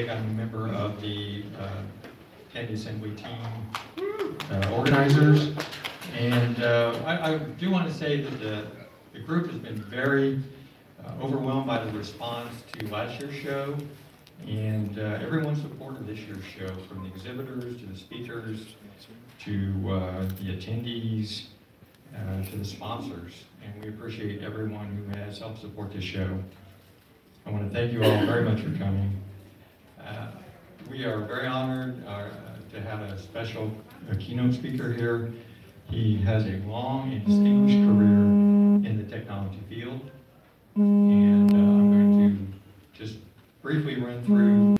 Haig. I'm a member of the uh, Tandy Assembly team uh, organizers. And uh, I, I do want to say that the, the group has been very uh, overwhelmed by the response to last year's show. And uh, everyone supported this year's show, from the exhibitors to the speakers to uh, the attendees uh, to the sponsors. And we appreciate everyone who has helped support this show. I want to thank you all very much for coming. Uh, we are very honored uh, to have a special keynote speaker here. He has a long and distinguished career in the technology field. And uh, I'm going to just briefly run through.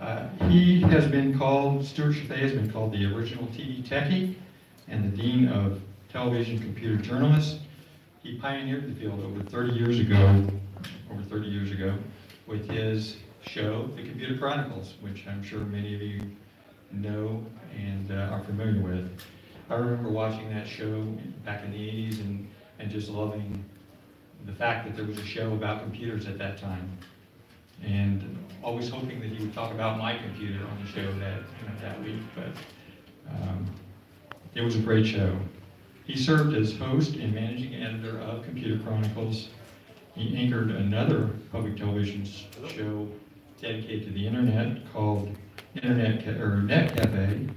Uh, he has been called, Stewart Cheifet has been called the original TV techie and the dean of television computer journalists. He pioneered the field over 30 years ago, over 30 years ago, with his show, The Computer Chronicles, which I'm sure many of you know and uh, are familiar with. I remember watching that show back in the 80s and, and just loving the fact that there was a show about computers at that time. And always hoping that he would talk about my computer on the show that, you know, that week, but um, it was a great show. He served as host and managing editor of Computer Chronicles. He anchored another public television show dedicated to the internet called Internet Ca- or Net Cafe.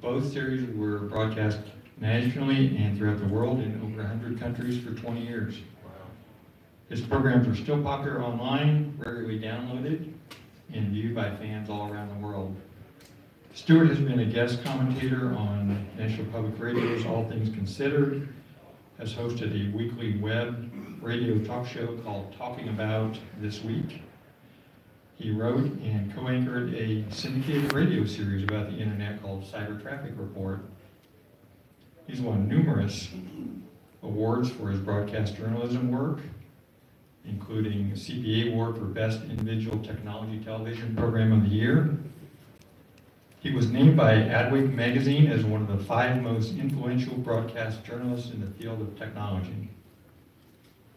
Both series were broadcast nationally and throughout the world in over 100 countries for 20 years. His programs are still popular online, regularly downloaded, and viewed by fans all around the world. Stewart has been a guest commentator on National Public Radio's All Things Considered, has hosted a weekly web radio talk show called Talking About This Week. He wrote and co-anchored a syndicated radio series about the internet called Cyber Traffic Report. He's won numerous awards for his broadcast journalism work, including a CPA Award for Best Individual Technology Television Program of the Year. He was named by Adweek magazine as one of the five most influential broadcast journalists in the field of technology.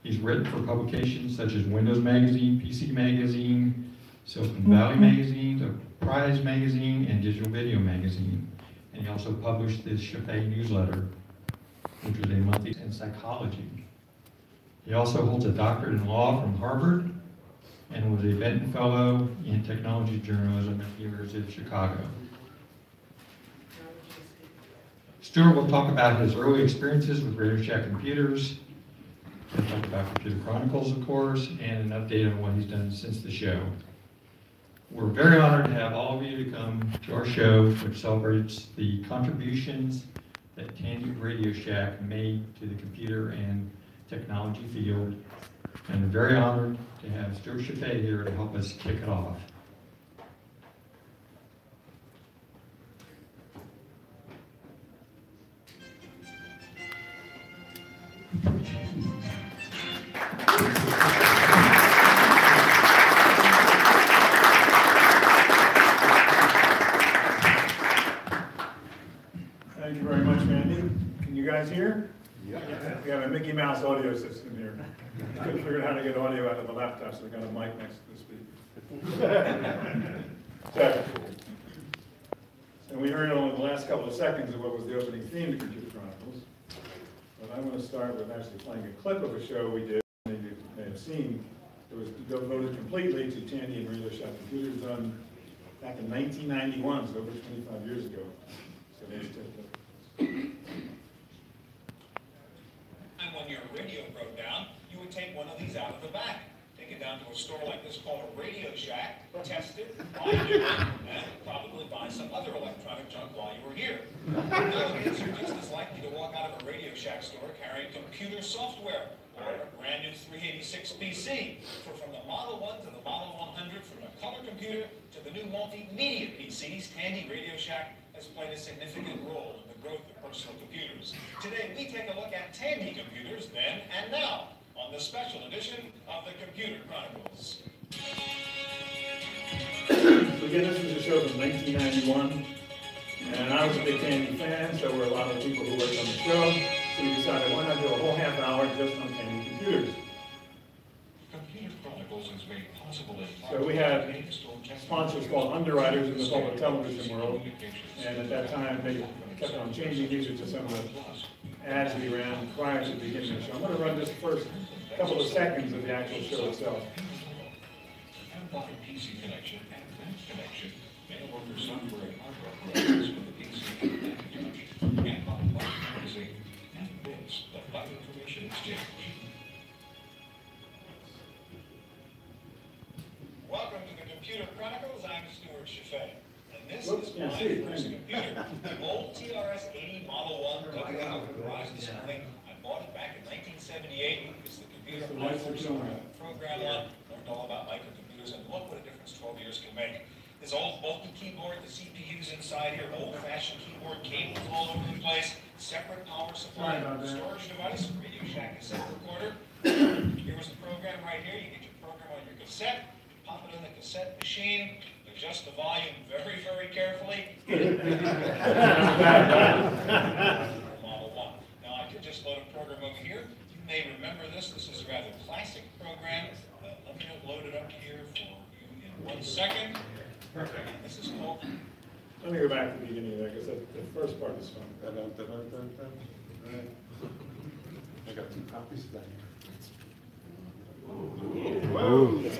He's written for publications such as Windows Magazine, PC Magazine, Silicon Valley mm-hmm. Magazine, the Prize Magazine, and Digital Video Magazine. And he also published this Cheifet newsletter, which is a monthly in psychology. He also holds a doctorate in law from Harvard and was a Benton Fellow in Technology Journalism at the University of Chicago. Stewart will talk about his early experiences with Radio Shack computers, He'll talk about Computer Chronicles, of course, and an update on what he's done since the show. We're very honored to have all of you to come to our show, which celebrates the contributions that Tandy Radio Shack made to the computer and technology field. And we're very honored to have Stewart Cheifet here to help us kick it off. Mickey Mouse audio system here. Couldn't figure out how to get audio out of the laptop, so we got a mic next to the speaker. And we heard only the last couple of seconds of what was the opening theme to Computer Chronicles. But I'm going to start with actually playing a clip of a show we did, maybe you may have seen. It was devoted completely to Tandy and Radio Shack Computers done back in 1991, so over 25 years ago. So let's take a And when your radio broke down, you would take one of these out of the back, take it down to a store like this called a Radio Shack, test it, find it, and probably buy some other electronic junk while you were here. Nowadays, you're just as likely to walk out of a Radio Shack store carrying computer software or a brand new 386 PC. For from the Model 1 to the Model 100, from the color computer to the new multimedia PCs, Tandy Radio Shack has played a significant role in the growth of personal computers. Today, we take a look at Tandy computers then and now on the special edition of the Computer Chronicles. So again, this was a show from 1991, and I was a big Tandy fan, so were a lot of people who worked on the show. So we decided, why not do a whole half hour just on Tandy computers? Computer Chronicles is made possible So we had for Hagerstown Technology sponsors called underwriters in the public television world. And at that time, they kept on changing usage to some of the ads we ran prior to the beginning of the show. I'm gonna run this first couple of seconds of the actual show itself. PC connection and connection, mail order software hardware programs the PC and and the. Welcome to the Computer Chronicles, I'm Stewart Cheifet. This is my see, first computer, the old TRS-80 Model 1, dug it out of the garage this morning. I bought it back in 1978, it's the computer The I lights first showing. learned to on, learned all about microcomputers, and look what a difference 12 years can make. This old bulky keyboard, the CPU's inside here, old-fashioned keyboard, cables all over the place, separate power supply, Sorry about that. storage device, Radio Shack cassette recorder. Here was the program right here, you get your program on your cassette, pop it in the cassette machine, adjust the volume very, very carefully. Model one. Now, I could just load a program over here. You may remember this, this is a rather classic program. Uh, Let me load it up here for you in one second. Perfect. This is called Let me go back to the beginning there, because the the first part is fun. I got two copies of that. Whoa, it's a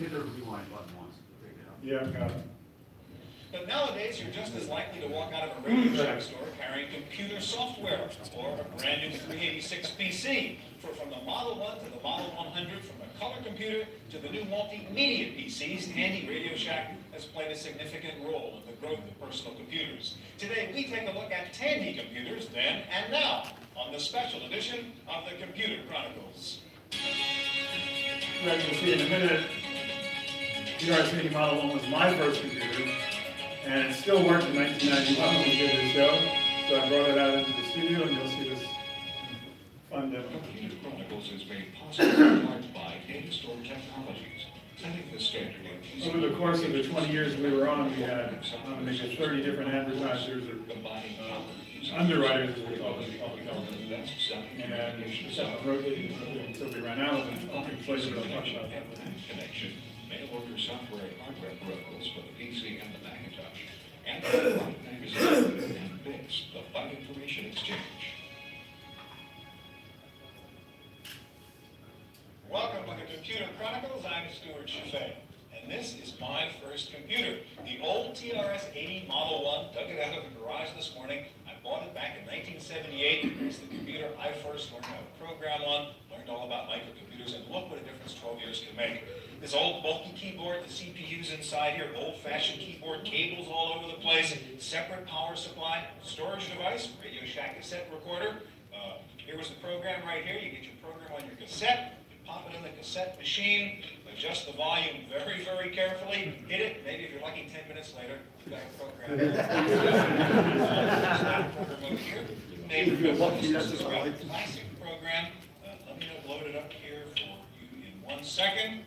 Hit the rewind button once. Pick it up. Yeah, got it. But nowadays, you're just as likely to walk out of a Radio Shack store carrying computer software or a brand new 386 PC. For from the Model 1 to the Model 100, from the color computer to the new multimedia PCs, Tandy Radio Shack has played a significant role in the growth of personal computers. Today, we take a look at Tandy computers then and now on the special edition of the Computer Chronicles. Right, you'll see in a minute, TRS-80 Model 1 was my first computer, and it still worked in 1991 when we did this show, so I brought it out into the studio, and you'll see this fun demo. Computer Chronicles is made possible by Technologies, the standard in Over the course of the 20 years we were on, we had uh, maybe 30 different advertisers or combining uh, underwriters, as we call them. And we kept on rotating until we ran out of them. I think later we'll talk about that. Mail order software and hardware protocols for the PC and the Macintosh, and the Byte Magazine and BIX, the Byte Information Exchange. Welcome to the Computer Chronicles, I'm Stewart Cheifet, and this is my first computer, the old TRS-80 Model 1, dug it out of the garage this morning. I bought it back in 1978, it's the computer I first learned how to program on, learned all about microcomputers, and look what a difference 12 years can make. This old bulky keyboard, the CPU's inside here, old-fashioned keyboard, cables all over the place, separate power supply, storage device, Radio Shack cassette recorder. Uh, Here was the program right here, you get your program on your cassette, you pop it in the cassette machine, adjust the volume very, very carefully, hit it, maybe if you're lucky, 10 minutes later, you got a program. Program here, maybe If you're lucky, this that's is a all rather right. classic program. Uh, Let me load it up here for you in one second.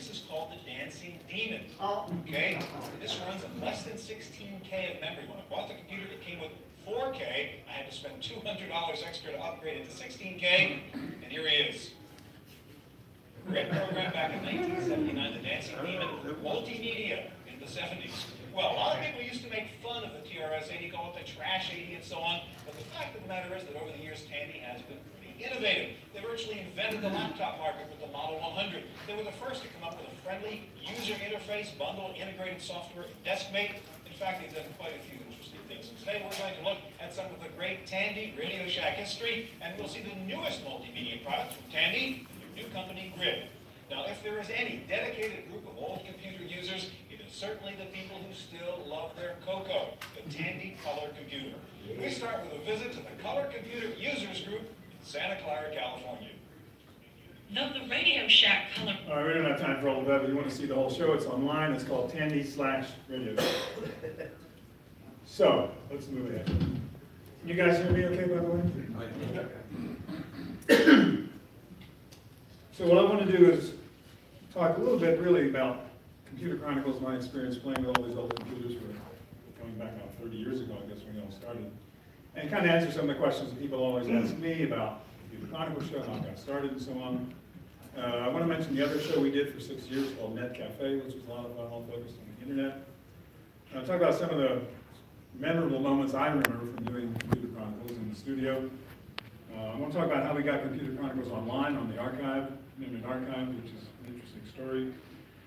This is called the Dancing Demon. Oh. Okay? This runs at less than 16K of memory. When I bought the computer, it came with 4K. I had to spend $200 extra to upgrade it to 16K, and here he is. Great program back in 1979, the Dancing Demon, multimedia in the 70s. Well, a lot of people used to make fun of the TRS-80, call it the Trash 80 and so on, but the fact of the matter is that over the years, Tandy has been innovative. They virtually invented the laptop market with the Model 100. They were the first to come up with a friendly user interface bundle integrated software DeskMate. In fact, they've done quite a few interesting things. And today we're going to look at some of the great Tandy Radio Shack history, and we'll see the newest multimedia products from Tandy, their new company, Grid. Now, if there is any dedicated group of old computer users, it is certainly the people who still love their Coco, the Tandy Color Computer. We start with a visit to the Color Computer Users Group Santa Clara, California. Though the Radio Shack color All right, we don't have time for all of that, but you want to see the whole show, it's online, it's called Tandy slash Radio. So, let's move ahead. Can you guys hear me okay, by the way? So what I want to do is talk a little bit really about Computer Chronicles, my experience playing with all these old computers for going back about 30 years ago, I guess, when it all started. And kind of answer some of the questions that people always ask me about Computer Chronicles show, how it got started and so on. Uh, I want to mention the other show we did for six years called Net Cafe, which was a lot of fun, all focused on the internet. I'll talk about some of the memorable moments I remember from doing Computer Chronicles in the studio. Uh, I want to talk about how we got Computer Chronicles online on the archive, Internet Archive, which is an interesting story.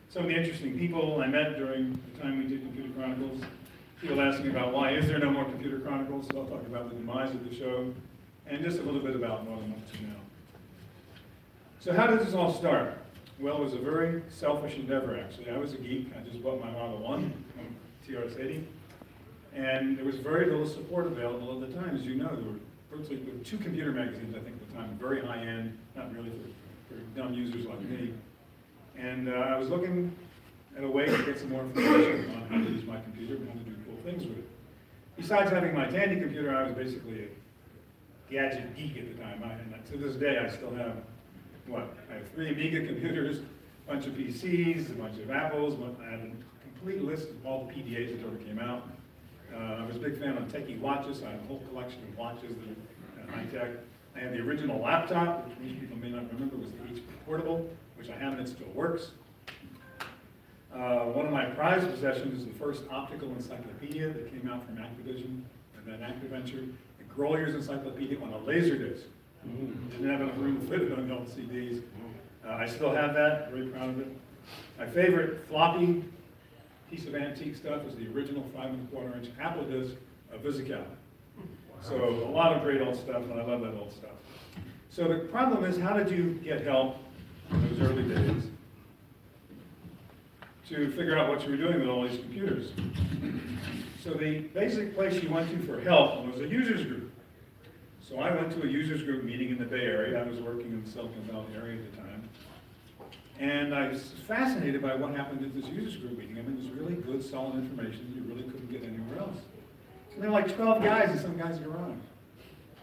Some of the interesting people I met during the time we did Computer Chronicles. People asking about why is there no more Computer Chronicles, so I'll talk about the demise of the show, and just a little bit about what I'm up to now. So how did this all start? Well, it was a very selfish endeavor, actually. I was a geek. I just bought my Model 1 from TRS-80. And there was very little support available at the time. As you know, there were virtually there were two computer magazines, I think, at the time, very high-end, not really for, for dumb users like me. And uh, I was looking at a way to get some more information on how to use my computer things with. Besides having my Tandy computer, I was basically a gadget geek at the time. I, and to this day, I still have what? I have three Amiga computers, a bunch of PCs, a bunch of Apples. I have a complete list of all the PDAs that ever came out. Uh, I was a big fan of techie watches. I have a whole collection of watches that are uh, high tech. I have the original laptop, which many people may not remember was the HP Portable, which I have and it still works. Uh, one of my prized possessions is the first optical encyclopedia that came out from Activision and then Activenture, the Grolier's Encyclopedia on a laser disc. Didn't have enough room to fit it on the old CDs. Uh, I still have that, very proud of it. My favorite floppy piece of antique stuff is the original five and a quarter inch Apple disc of VisiCalc. So a lot of great old stuff, and I love that old stuff. So the problem is, how did you get help in those early days to figure out what you were doing with all these computers? So the basic place you went to for help was a users group. So I went to a users group meeting in the Bay Area. I was working in the Silicon Valley area at the time. And I was fascinated by what happened at this users group meeting. I mean, it was really good, solid information you really couldn't get anywhere else. And there were like 12 guys in some guy's garage.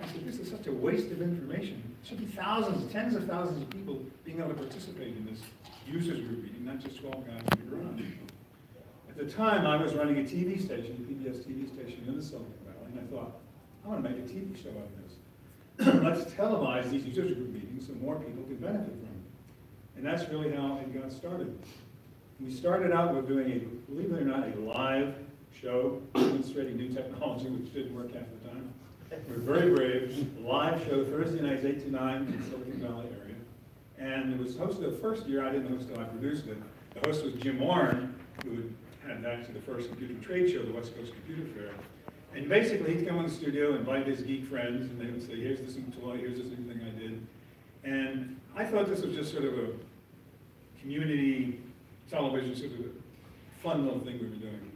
I said, this is such a waste of information. There should be thousands, tens of thousands of people being able to participate in this users group meeting, not just 12 guys At the time, I was running a TV station, a PBS TV station in the Silicon Valley, and I thought, I want to make a TV show out of this. Let's televise these users group meetings so more people can benefit from them. And that's really how it got started. We started out with doing a, believe it or not, a live show demonstrating new technology, which didn't work half the time. We were very brave, live show Thursday nights, eight to nine in the Silicon Valley area. And it was hosted the first year, I didn't host it, I produced it. The host was Jim Warren, who had actually the first computer trade show, the West Coast Computer Fair. And basically, he'd come in the studio, and invite his geek friends, and they would say, here's this new toy, here's this new thing I did. And I thought this was just sort of a community television, sort of a fun little thing we were doing.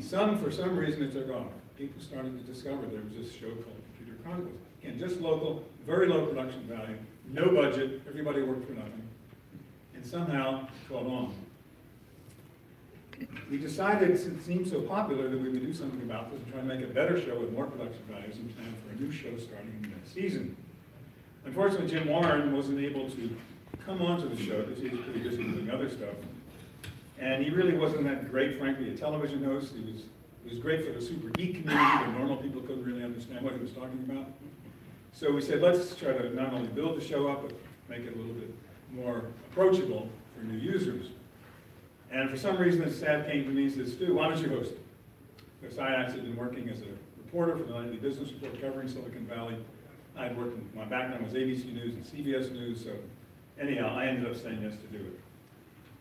Some, for some reason, it took off. People started to discover there was this show called Computer Chronicles. Again, just local, very low production value, no budget, everybody worked for nothing. And somehow, caught on. We decided, since it seemed so popular, that we would do something about this and try to make a better show with more production values in time for a new show starting in the next season. Unfortunately, Jim Warren wasn't able to come onto the show because he was pretty busy doing other stuff. And he really wasn't that great, frankly, a television host. He was, he was great for the super geek community, but normal people couldn't really understand what he was talking about. So we said, let's try to not only build the show up, but make it a little bit more approachable for new users. And for some reason, the staff came to me and said, Stu, why don't you host it? Because I had been working as a reporter for the nightly business report covering Silicon Valley. I had worked, in, my background was ABC News and CBS News, so anyhow, I ended up saying yes to do it.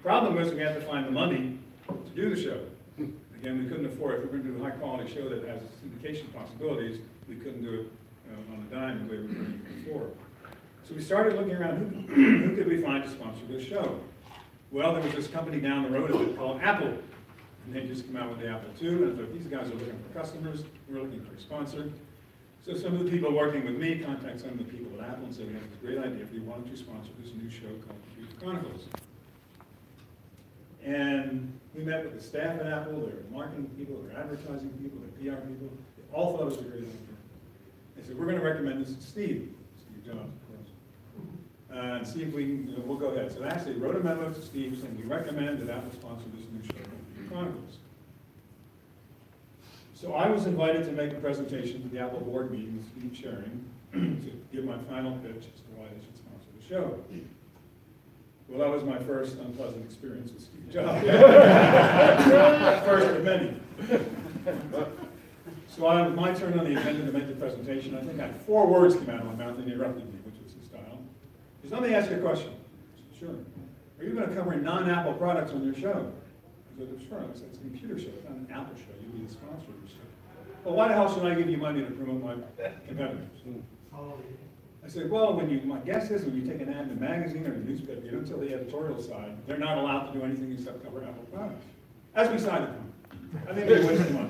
Problem was we had to find the money to do the show. Again, we couldn't afford it. If we were going to do a high-quality show that has syndication possibilities, we couldn't do it uh, on a dime the way we were doing it before. So we started looking around, who, who could we find to sponsor this show? Well, there was this company down the road called Apple. And they just came out with the Apple II, and I thought, these guys are looking for customers, we're looking for a sponsor. So some of the people working with me contact some of the people at Apple and said, we have this great idea, if you wanted to sponsor this new show called Computer Chronicles. And we met with the staff at Apple, their marketing people, their advertising people, their PR people, they all thought it was a great idea. They said, we're gonna recommend this to Steve, Steve Jobs, and see if we can, we'll go ahead. So actually wrote a memo to Steve saying, we recommend that Apple sponsor this new show, Chronicles. So I was invited to make a presentation to the Apple board meeting with Steve Sharing to give my final pitch as to why they should sponsor the show. Well, that was my first unpleasant experience with Steve Jobs. First of many. So I, was my turn on the agenda to make the presentation. I think I had four words come out of my mouth and he interrupted me, which was his style. Said, let me ask you a question. Sure. Are you going to cover non-Apple products on your show? I said, sure. I said, it's a computer show, it's not an Apple show. You'll be the sponsor of the show. Well, why the hell should I give you money to promote my competitors? Hmm. I said, well, when you, my guess is when you take an ad in a magazine or a newspaper, you don't tell the editorial side, they're not allowed to do anything except cover Apple products. That's beside the point. I think they wasted money.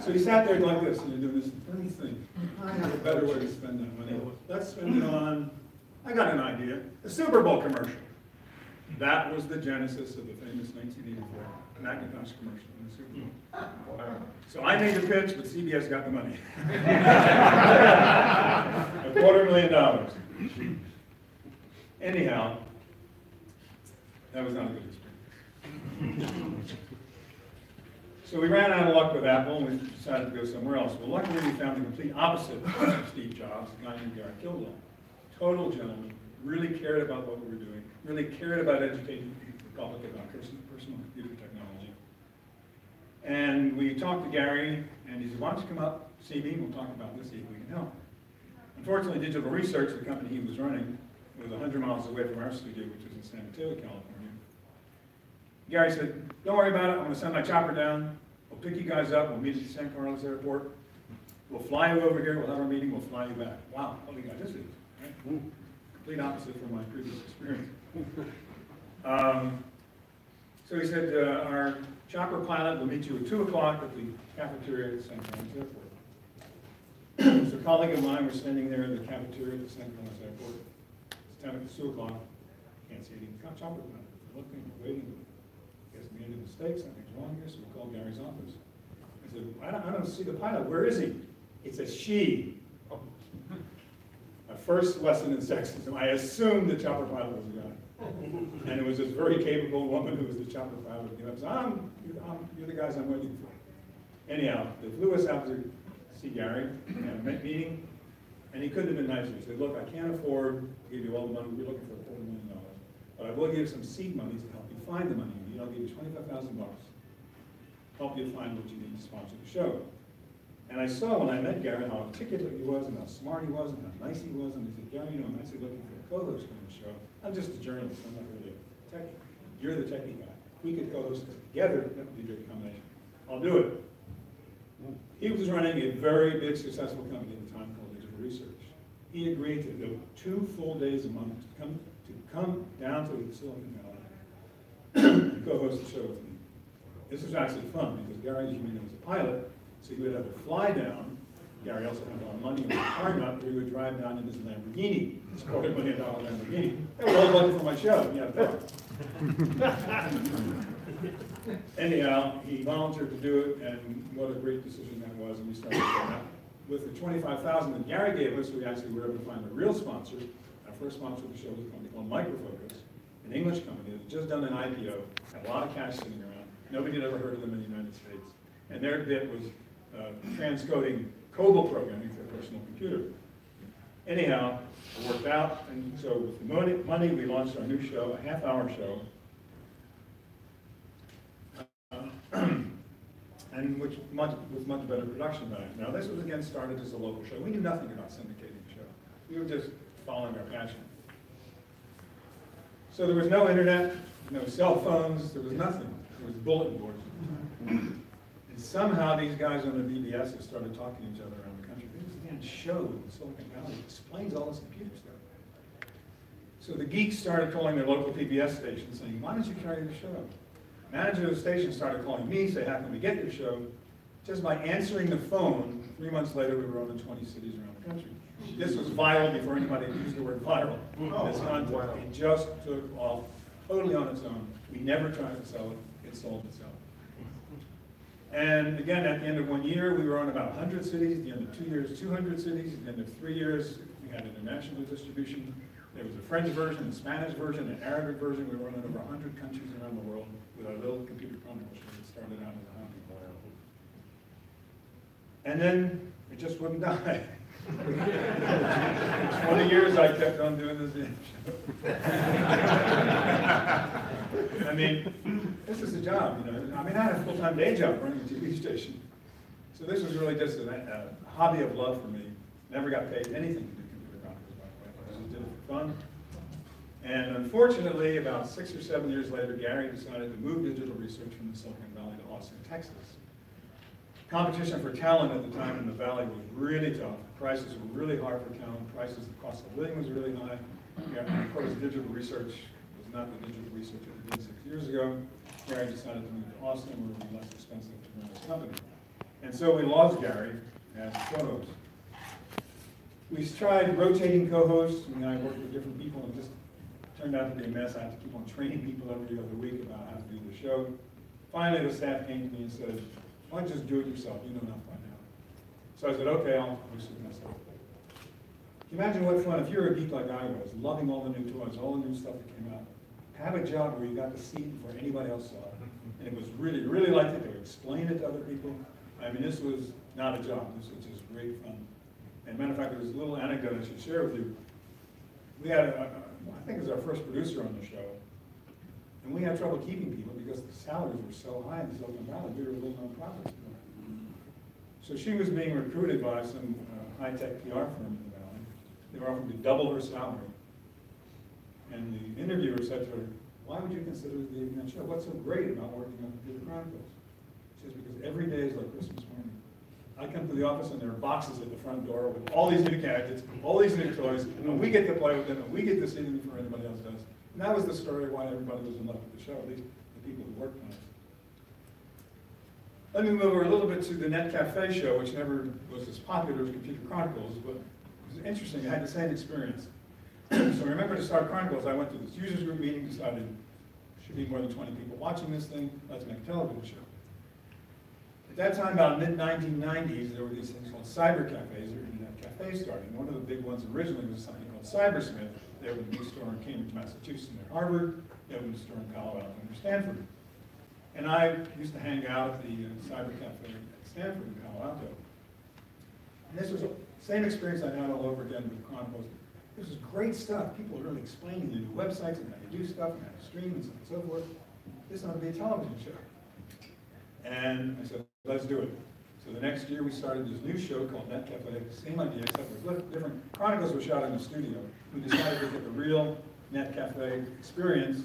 So he sat there like this, and you're doing this funny thing. I have a better way to spend that money. Let's spend it on, I got an idea, a Super Bowl commercial. That was the genesis of the famous 1984 Macintosh commercial in the Super Bowl. So I made the pitch, but CBS got the money. A quarter million dollars. Anyhow, that was not a good experience. So we ran out of luck with Apple, and we decided to go somewhere else. Well, luckily, we found the complete opposite of Steve Jobs, a guy named Gary Kildall. Total gentleman, really cared about what we were doing, really cared about educating the public about personal, computer technology. And we talked to Gary, and he said, why don't you come up, see me, we'll talk about this, see if we can help. Unfortunately, Digital Research, the company he was running, was 100 miles away from our studio, which was in San Mateo, California. Gary said, don't worry about it, I'm gonna send my chopper down, we'll pick you guys up, we'll meet you at the San Carlos Airport, we'll fly you over here, we'll have our meeting, we'll fly you back. Wow, do you this is, right? Complete opposite from my previous experience. Um, So he said, uh, our chopper pilot will meet you at two o'clock at the cafeteria at San Carlos Airport. So a colleague of mine was standing there in the cafeteria at the San Carlos Airport. It's ten, it's two o'clock, can't see any chopper pilot. Looking, waiting, made a mistake, something's wrong here, so we called Gary's office. I said, I don't, I don't see the pilot, where is he? It's a she. Oh. My first lesson in sexism, I assumed the chopper pilot was a guy. And it was this very capable woman who was the chopper pilot. You know, so I'm, you're, I'm, you're the guys I'm waiting for. Anyhow, they flew us out to see Gary, and a meeting, and he couldn't have been nicer. He said, look, I can't afford to give you all the money, we're looking for $40 million, But I will give you some seed money to help find the money you need. I'll give you twenty-five thousand bucks. Help you find what you need to sponsor the show. And I saw when I met Gary how articulate he was and how smart he was and how nice he was. And he said, Gary, you know, I'm actually looking for a co-host on the show. I'm just a journalist, I'm not really a techie. You're the techie guy. We could co-host together, that would be a great combination. I'll do it. He was running a very big successful company at the time called Digital Research. He agreed to do two full days a month to come, to come down to the Silicon Valley co-host the show with me. This was actually fun because Gary, as you know, was a pilot, so he would have to fly down. Gary also had a lot of money in his car nut, he would drive down in his Lamborghini, his quarter million dollar Lamborghini. That was all money for my show, yeah, Anyhow, he volunteered to do it, and what a great decision that was, and we started that. With the twenty-five thousand that Gary gave us, we actually were able to find a real sponsor. Our first sponsor of the show was a company called Microfocus, an English company that had just done an IPO, had a lot of cash sitting around. Nobody had ever heard of them in the United States. And their bit was uh, transcoding COBOL programming for a personal computer. Anyhow, it worked out, and so with the money, money, we launched our new show, a half-hour show, and which much, with much better production value. Now, this was again started as a local show. We knew nothing about syndicating the show. We were just following our passion. So there was no internet, no cell phones, there was nothing. There was bulletin boards. And somehow these guys on the BBS have started talking to each other around the country. There's a damn show in Silicon Valley explains all this computer stuff. So the geeks started calling their local PBS station saying, why don't you carry the show? Manager of the station started calling me, say, how can we get your show? Just by answering the phone Three months later, we were on in 20 cities around the country. This was viral before anybody used the word viral. Oh. This content, it just took off totally on its own. We never tried to sell it, it sold itself. And again, at the end of one year, we were on about 100 cities, at the end of two years, 200 cities, at the end of three years, we had international distribution. There was a French version, a Spanish version, an Arabic version, we were in over 100 countries around the world with our little computer show that started out as a hobby. And then it just wouldn't die. Twenty years I kept on doing this. I mean, this is a job, you know, I mean, I had a full-time day job running a TV station. So this was really just a, a hobby of love for me. Never got paid anything to do computer chronicles, by the way, I just did it for fun. And unfortunately, about six or seven years later, Gary decided to move digital research from the Silicon Valley to Austin, Texas. Competition for talent at the time in the Valley was really tough. Prices were really hard for talent. Prices, the cost of living was really high. Yeah, of course, digital research was not the digital research it been six years ago. Gary decided to move to Austin, where it would be less expensive to run his company. And so we lost Gary as co-host. We tried rotating co-hosts, and I worked with different people, and it just turned out to be a mess. I had to keep on training people every other week about how to do the show. Finally, the staff came to me and said, why don't you just do it yourself? You know now. So I said, okay, I'll do it myself. Can you imagine what fun, if you're a geek like I was, loving all the new toys, all the new stuff that came out, have a job where you got to see it before anybody else saw it. And it was really, really like it, they would explain it to other people. I mean, this was not a job, this was just great fun. And matter of fact, there was a little anecdote I should share with you. We had, a- a- I think it was our first producer on the show, and we had trouble keeping people because the salaries were so high in Silicon Valley, we were a little nonprofit. So she was being recruited by some uh, high-tech PR firm in the Valley. They were offering to double her salary. And the interviewer said to her, why would you consider leaving that show? What's so great about working on Computer Chronicles? She says, because every day is like Christmas morning. I come to the office and there are boxes at the front door with all these new gadgets, all these new toys, and we get to play with them, and we get to see them before anybody else does. And that was the story why everybody was in love with the show, at least the people who worked on it. Let me move over a little bit to the Net Cafe show, which never was as popular as Computer Chronicles, but it was interesting. I had the same experience. so I remember to start Chronicles, I went to this users group meeting, decided there should be more than 20 people watching this thing, let's make a television show. At that time, about mid-1990s, there were these things called cyber cafes, or internet cafes starting. One of the big ones originally was something called Cybersmith. They opened a new store in Cambridge, Massachusetts near Harvard. They opened a store in Alto near Stanford. And I used to hang out at the uh, cyber cafe at Stanford in Palo Alto. And this was the same experience I had all over again with Chronicles. This was great stuff. People were really explaining the new websites and how to do stuff and how to stream and so on and so forth. This ought to be a television show. And I said, let's do it. So the next year we started this new show called Net Cafe, same idea, except it was different. Chronicles were shot in the studio. We decided to get the real Net Cafe experience,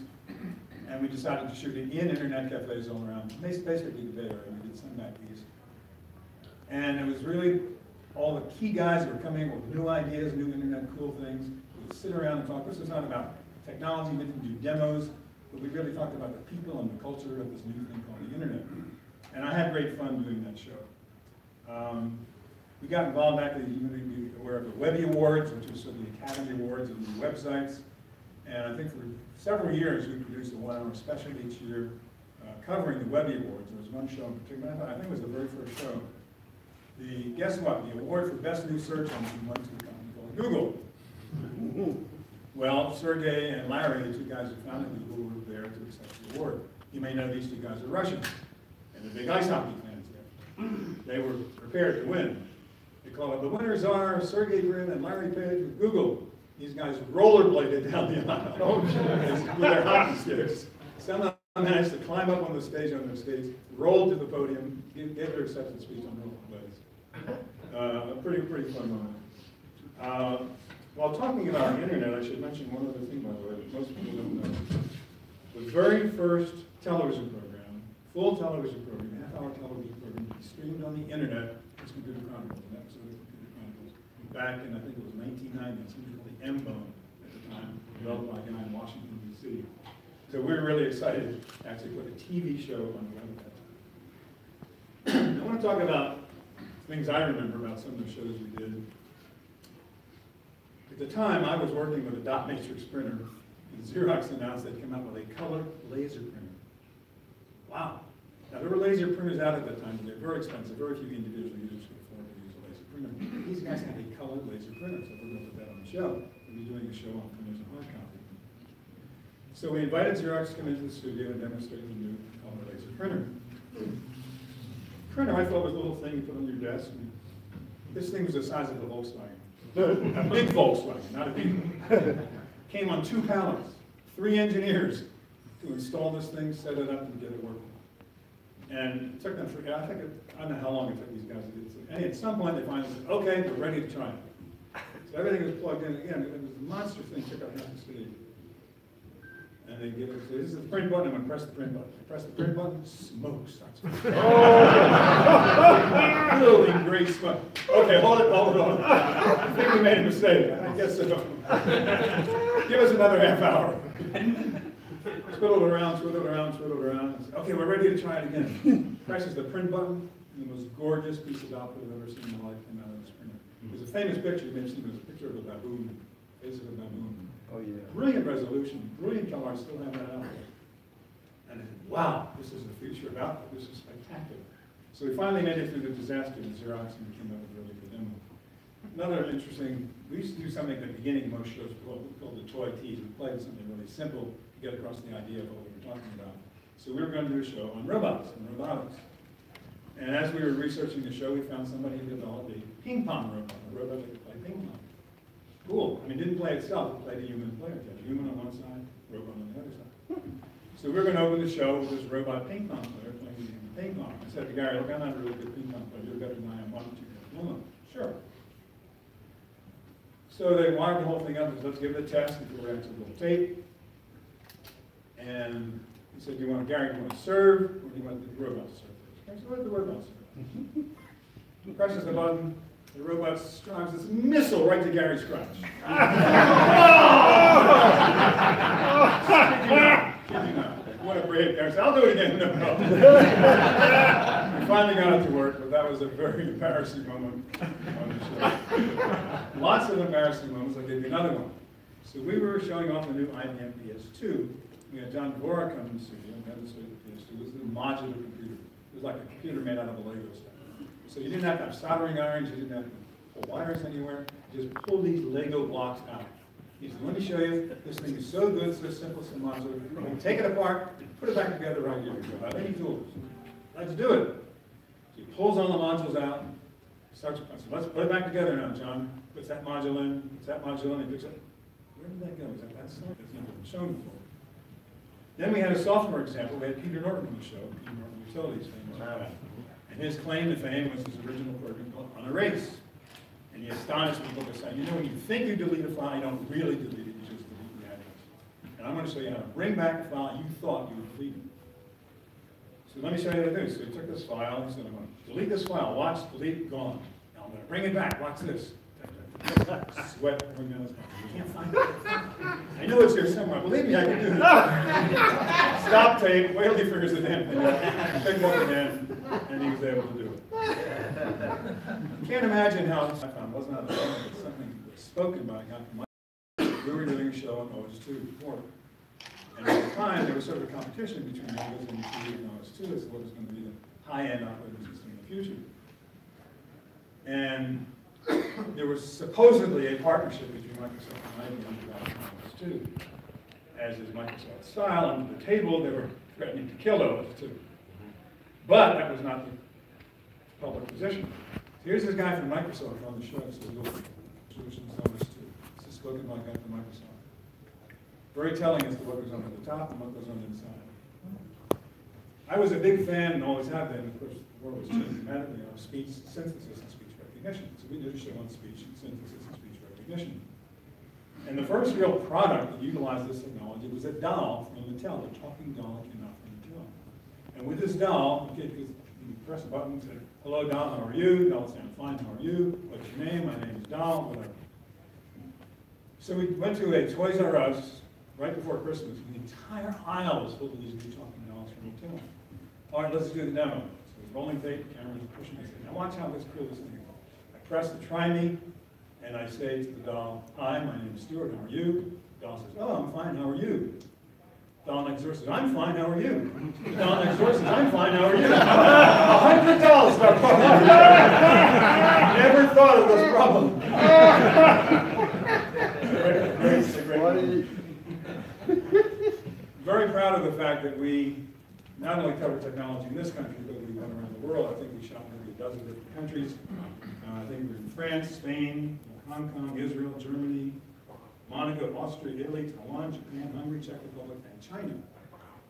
and we decided to shoot it in internet cafes all around, bas- basically the Bay Area, we did some back east. And it was really all the key guys were coming with new ideas, new internet cool things. We would sit around and talk. This was not about technology, we didn't do demos, but we really talked about the people and the culture of this new thing called the internet. And I had great fun doing that show. Um, we got involved back in the, may be aware of the Webby Awards, which was sort of the Academy Awards of new websites. And I think for several years, we produced a one-hour special each year uh, covering the Webby Awards. There was one show in particular, I think it was the very first show. The, guess what, the award for best new search engine went to Google. Well, Sergey and Larry, the two guys who founded Google, were there to accept the award. You may know these two guys are Russians, and they're big ice hockey fans there. They were prepared to win. They call it, the winners are Sergey Brin and Larry Page with Google. These guys rollerbladed down the aisle with their hockey sticks. Somehow managed to climb up on the stage on their skates, roll to the podium, give their acceptance speech on rollerblades. Uh, a pretty, pretty fun moment. Uh, while talking about the internet, I should mention one other thing, by the way, that most people don't know. The very first television program, full television program, half-hour television program, streamed on the internet was Computer Chronicles, an episode of Computer Chronicles. Back in, I think it was 1990, something called the M-Bone at the time, developed by a guy in Washington, D.C. So we were really excited actually put a TV show on the web at that time. I want to talk about things I remember about some of the shows we did. At the time, I was working with a dot matrix printer, and Xerox announced they'd come out with a color laser printer. Wow. Now, there were laser printers out at the time, but they're very expensive. Very few individual users could These guys had a colored laser printer, so we're going to put that on the show. We'll be doing a show on printers and hard copy. So we invited Xerox to come into the studio and demonstrate the new color laser printer. Printer I thought was a little thing you put on your desk. This thing was the size of a Volkswagen. A big Volkswagen, not a big one. Came on two pallets, three engineers to install this thing, set it up, and get it working. And it took them, for- I think, it- I don't know how long it took these guys to get it. And at some point, they finally said, okay, we're ready to try it. So everything was plugged in, again, it was a monster thing, took up half the city. And they give it, so this is the print button, I'm gonna press the print button. I Press the print button, smoke starts. Oh, really great smoke. Okay, hold it, hold it, hold it. I think we made a mistake, I guess so. Give us another half hour. Twiddled around, twiddled around, twiddled around. Okay, we're ready to try it again. Presses the print button, the most gorgeous piece of output I've ever seen in my life came out of this printer. There's a famous picture, you may have seen, there's a picture of a baboon, face of a baboon. Oh, yeah. Brilliant resolution, brilliant color, I still have that out there. And I said, wow, this is the future of output, this is spectacular. So we finally made it through the disaster with Xerox and we came up with a really good demo. Another interesting, we used to do something at the beginning of most shows called, called the toy tease. We played something really simple to get across the idea of what we were talking about. So we were going to do a show on robots and robotics. And as we were researching the show, we found somebody who developed a ping pong robot, a robot that could play ping pong. Cool. I mean, it didn't play itself, it played a human player. It had a human on one side, robot on the other side. So we we're going to open the show with this robot ping pong player playing the of ping pong. I said to Gary, look, I'm not a really good ping pong player. You're better than I am. Why don't you film it? Sure. So they wired the whole thing up and said, let's give it a test before we actually roll tape. And he said, do you want Gary, do you want to serve, or do you want the robot to serve? I said, let the robot serve. He presses the button, the robot drives this missile right to Gary's Scratch. Kid. What a brave Gary I'll do it again, no problem. We finally got it to work, but that was a very embarrassing moment on the show. Lots of embarrassing moments, I'll give you another one. So we were showing off the new IBM PS2. We had John Dvorak come to the studio and demonstrate the PS2. It was a modular computer. Was like a computer made out of a Lego set. So you didn't have to have soldering irons, you didn't have to pull wires anywhere. You just pull these Lego blocks out. He said, let me show you, this thing is so good, so simple, so modular. You take it apart, put it back together right here. Have any tools. Let's do it. He pulls all the modules out, starts, let's put it back together now, John. Puts that module in, puts that module in, he picks up. Where did that go? Is that, that's not, that's never been shown before. Then we had a sophomore example. We had Peter Norton on the show, Peter Norton Utilities, famous. And his claim to fame was his original program called UnErase. And he astonished people by saying, you know, when you think you delete a file, you don't really delete it, you just delete the address. And I'm going to show you how to bring back a file you thought you were deleting. So let me show you how to do. So he took this file, he said, I'm going to delete this file, watch, delete, gone. Now I'm going to bring it back, watch this. Sweat his back. I it. Know it's here somewhere. Believe me, I can do this. Stop tape, he figures thing out. Pick up again, and he was able to do it. Can't imagine how, I found, was not a song, but something spoken by my, we were doing a show on OS two before. And at the time, there was sort of a competition between Windows NT and OS two as to what was going to be the high-end operating system in the future. And there was supposedly a partnership between Microsoft and IBM about OS two. As is Microsoft's style, under the table, they were threatening to kill OS two. But that was not the public position. Here's this guy from Microsoft on the show, so you'll, solutions on this too. This is spoken a guy from Microsoft. Very telling as to what goes on at the top and what goes on the inside. I was a big fan and always have been, of course, the world was changing dramatically, of speech synthesis recognition. So we did show on speech synthesis and speech recognition. And the first real product that utilized this technology was a doll from Mattel, a talking doll that came out from Mattel. And with this doll, the kid could press a button and say, hello doll, how are you? Doll say, I'm fine, how are you? What's your name? My name is Doll, whatever. So we went to a Toys R Us right before Christmas, and the entire aisle was full of these new talking dolls from Mattel. All right, let's do the demo. So rolling tape, camera's pushing, I say, now watch how this cool this thing press the try me, and I say to the doll, hi, my name is Stewart, how are you? The doll says, oh, I'm fine, how are you? Doll next door says, I'm fine, how are you? The doll next door says, I'm fine, how are you? A hundred dolls start. Never thought of this problem. Very proud of the fact that we not only cover technology in this country, but we went around the world. I think we shot maybe a dozen different countries. Uh, I think we're in France, Spain, Hong Kong, Israel, Germany, Monaco, Austria, Italy, Taiwan, Japan, Hungary, Czech Republic, and China.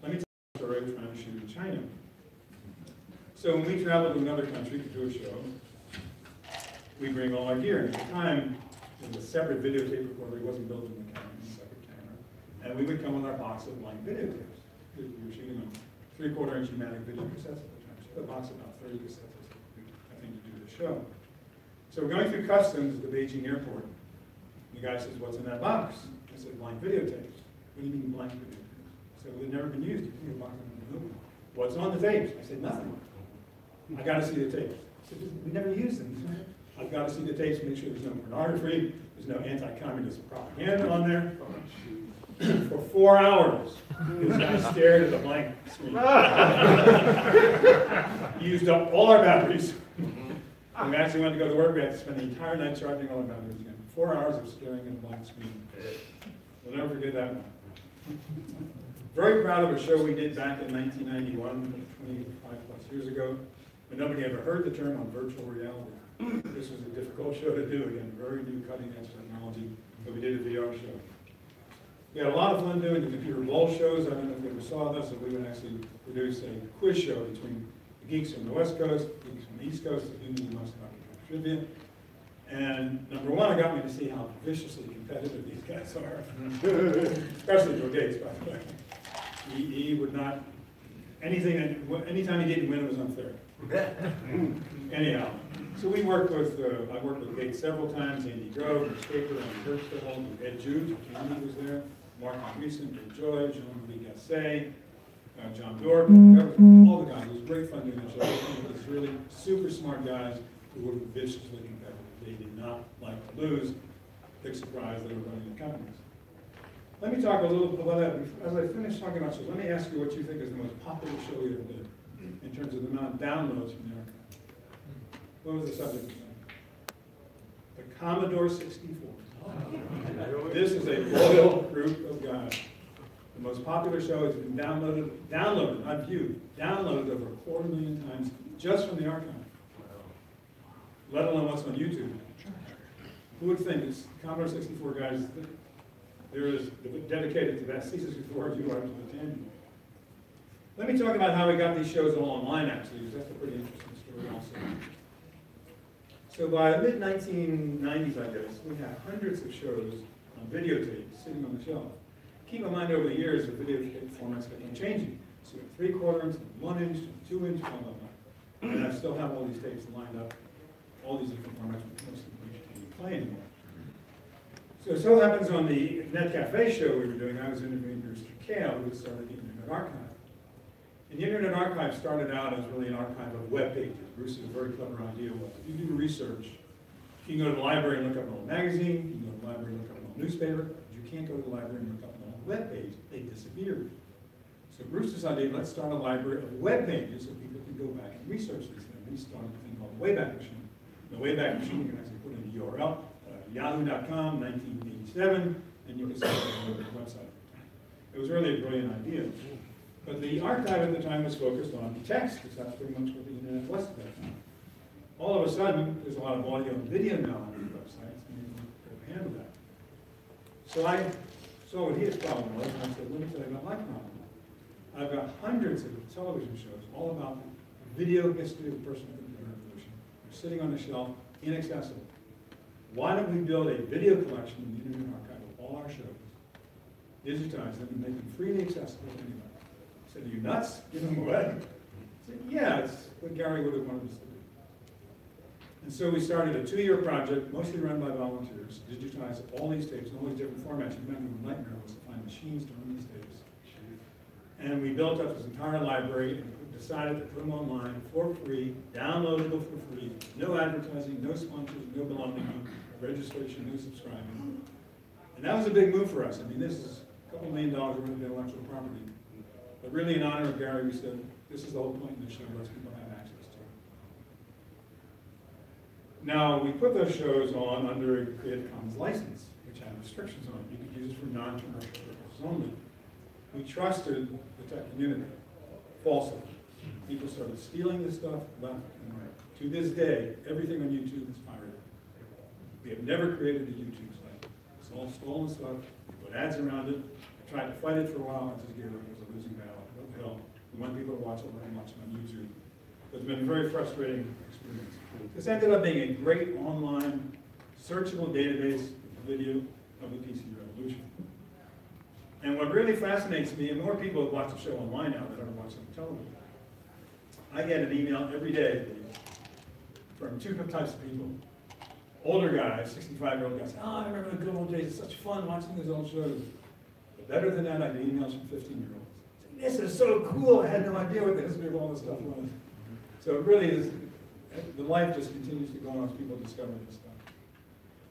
Let me tell you a story of trying to shoot in China. So when we travel to another country to do a show, we bring all our gear. And at the time, it was a separate videotape recorder. It wasn't built in the camera, it was a separate camera. And we would come with our box of blank videotapes. We were shooting on three-quarter inch U-matic video cassettes at the time. So a box about 30 cassettes, I think, to do the show. So we're going through customs at the Beijing airport. The guy says, what's in that box? I said, blank videotapes. What do you mean blank videotapes? So they've never been used. What's on the tapes? I said, nothing. I gotta see the tapes. I said, we never use them. I've gotta see the tapes, to make sure there's no pornography, there's no anti-communist propaganda on there. For four hours, this guy stared at the blank screen. Used up all our batteries. We actually went to go to work, we had to spend the entire night charging all our batteries again. Four hours of staring at a blank screen. We'll never forget that one. Very proud of a show we did back in 1991, 25 plus years ago, when nobody ever heard the term on virtual reality. This was a difficult show to do, again, very new cutting edge technology, but we did a VR show. We had a lot of fun doing the computer bowl shows, I don't know if you ever saw this, but we would actually produce a quiz show between the geeks from the west coast, the geeks from the east coast, who knew the most about computer trivia. And number one, it got me to see how viciously competitive these guys are, especially Bill Gates, by the way. He, he would not, anything, that- anytime he didn't win, it was unfair. Anyhow, so we worked with, uh, I worked with Gates several times, Andy Grove, Mitch Kapor, and Kurt Stillholm, Ed Jude, Andy was there, Marc Andreessen, Bill Joy, Jean-Louis Gassée, uh, John Dorp, all the guys, it was great fun doing the show. It was really super smart guys who were viciously competitive. They did not like to lose, big surprise, they were running the companies. Let me talk a little bit about that. As I finish talking about shows, let me ask you what you think is the most popular show you ever did in terms of the amount of downloads from the archive. What was the subject? of that? The Commodore 64. This is a loyal group of guys. The most popular show has been downloaded, downloaded, not viewed, downloaded over a quarter million times just from the archive. Let alone what's on YouTube. Who would think it's Commodore 64 guys, there is dedicated to that C64 you are to tangent. Let me talk about how we got these shows all online actually, because that's a pretty interesting story also. So by mid-1990s, I guess, we had hundreds of shows on videotape sitting on the shelf. Keep in mind, over the years, the video formats have been changing. So we have three quarter inch, one inch, two inch, blah, blah, blah. And I still have all these tapes lined up, all these different formats, we can't play anymore. So it so happens on the Net Cafe show we were doing, I was interviewing Brewster Kahle, who had started the Internet Archive. And the Internet Archive started out as really an archive of web pages. Brewster's very clever idea was, if you do research, you can go to the library and look up an old magazine, you can go to the library and look up an old newspaper, but you can't go to the library and look up web page. They disappeared. So Brewster decided, let's start a library of web pages so people can go back and research these things. He started a thing called the Wayback Machine. The Wayback Machine, you can actually put in the URL, uh, yahoo.com, 1987, and you can see the website. It was really a brilliant idea. But the archive at the time was focused on text, because that's pretty much what the internet was at that time. All of a sudden, there's a lot of audio and video now on these websites, and you can handle that. So I saw what his problem was, and I said, let me tell you about my problem. I've got hundreds of television shows all about the video history of the personal computer revolution. They're sitting on the shelf, inaccessible. Why don't we build a video collection in the Internet Archive of all our shows, digitize them, and make them freely accessible to anybody? I said, are you nuts? Give them away. I said, yeah, it's what Gary would have wanted to do. And so we started a two-year project, mostly run by volunteers, to digitize all these tapes in all these different formats. You remember the nightmare was to find machines to run these tapes. And we built up this entire library and decided to put them online for free, downloadable for free, no advertising, no sponsors, no belonging, no registration, no subscribing. And that was a big move for us. I mean, this is a couple million dollars worth of intellectual property. But really in honor of Gary, we said, this is the whole point of the show, lets have access to it. Now, we put those shows on under a Creative Commons license, which had restrictions on it. You could use it for non-commercial purposes only. We trusted the tech community falsely. People started stealing this stuff left and right. To this day, everything on YouTube is pirated. We have never created a YouTube site. It's all stolen stuff, put ads around it. I tried to fight it for a while, I just gave up, it was a losing battle. What? We want people to watch it, let them watch it on YouTube. It's been very frustrating. This ended up being a great online searchable database video of the PC revolution. And what really fascinates me, and more people watch the show online now than ever watch it on television, I get an email every day from two different types of people. Older guys, 65-year-old guys, oh, I remember the good old days, it's such fun watching these old shows. But better than that, I get emails from 15-year-olds. This is so cool, I had no idea what the history of all this stuff was. So it really is, the life just continues to go on as people discover this stuff.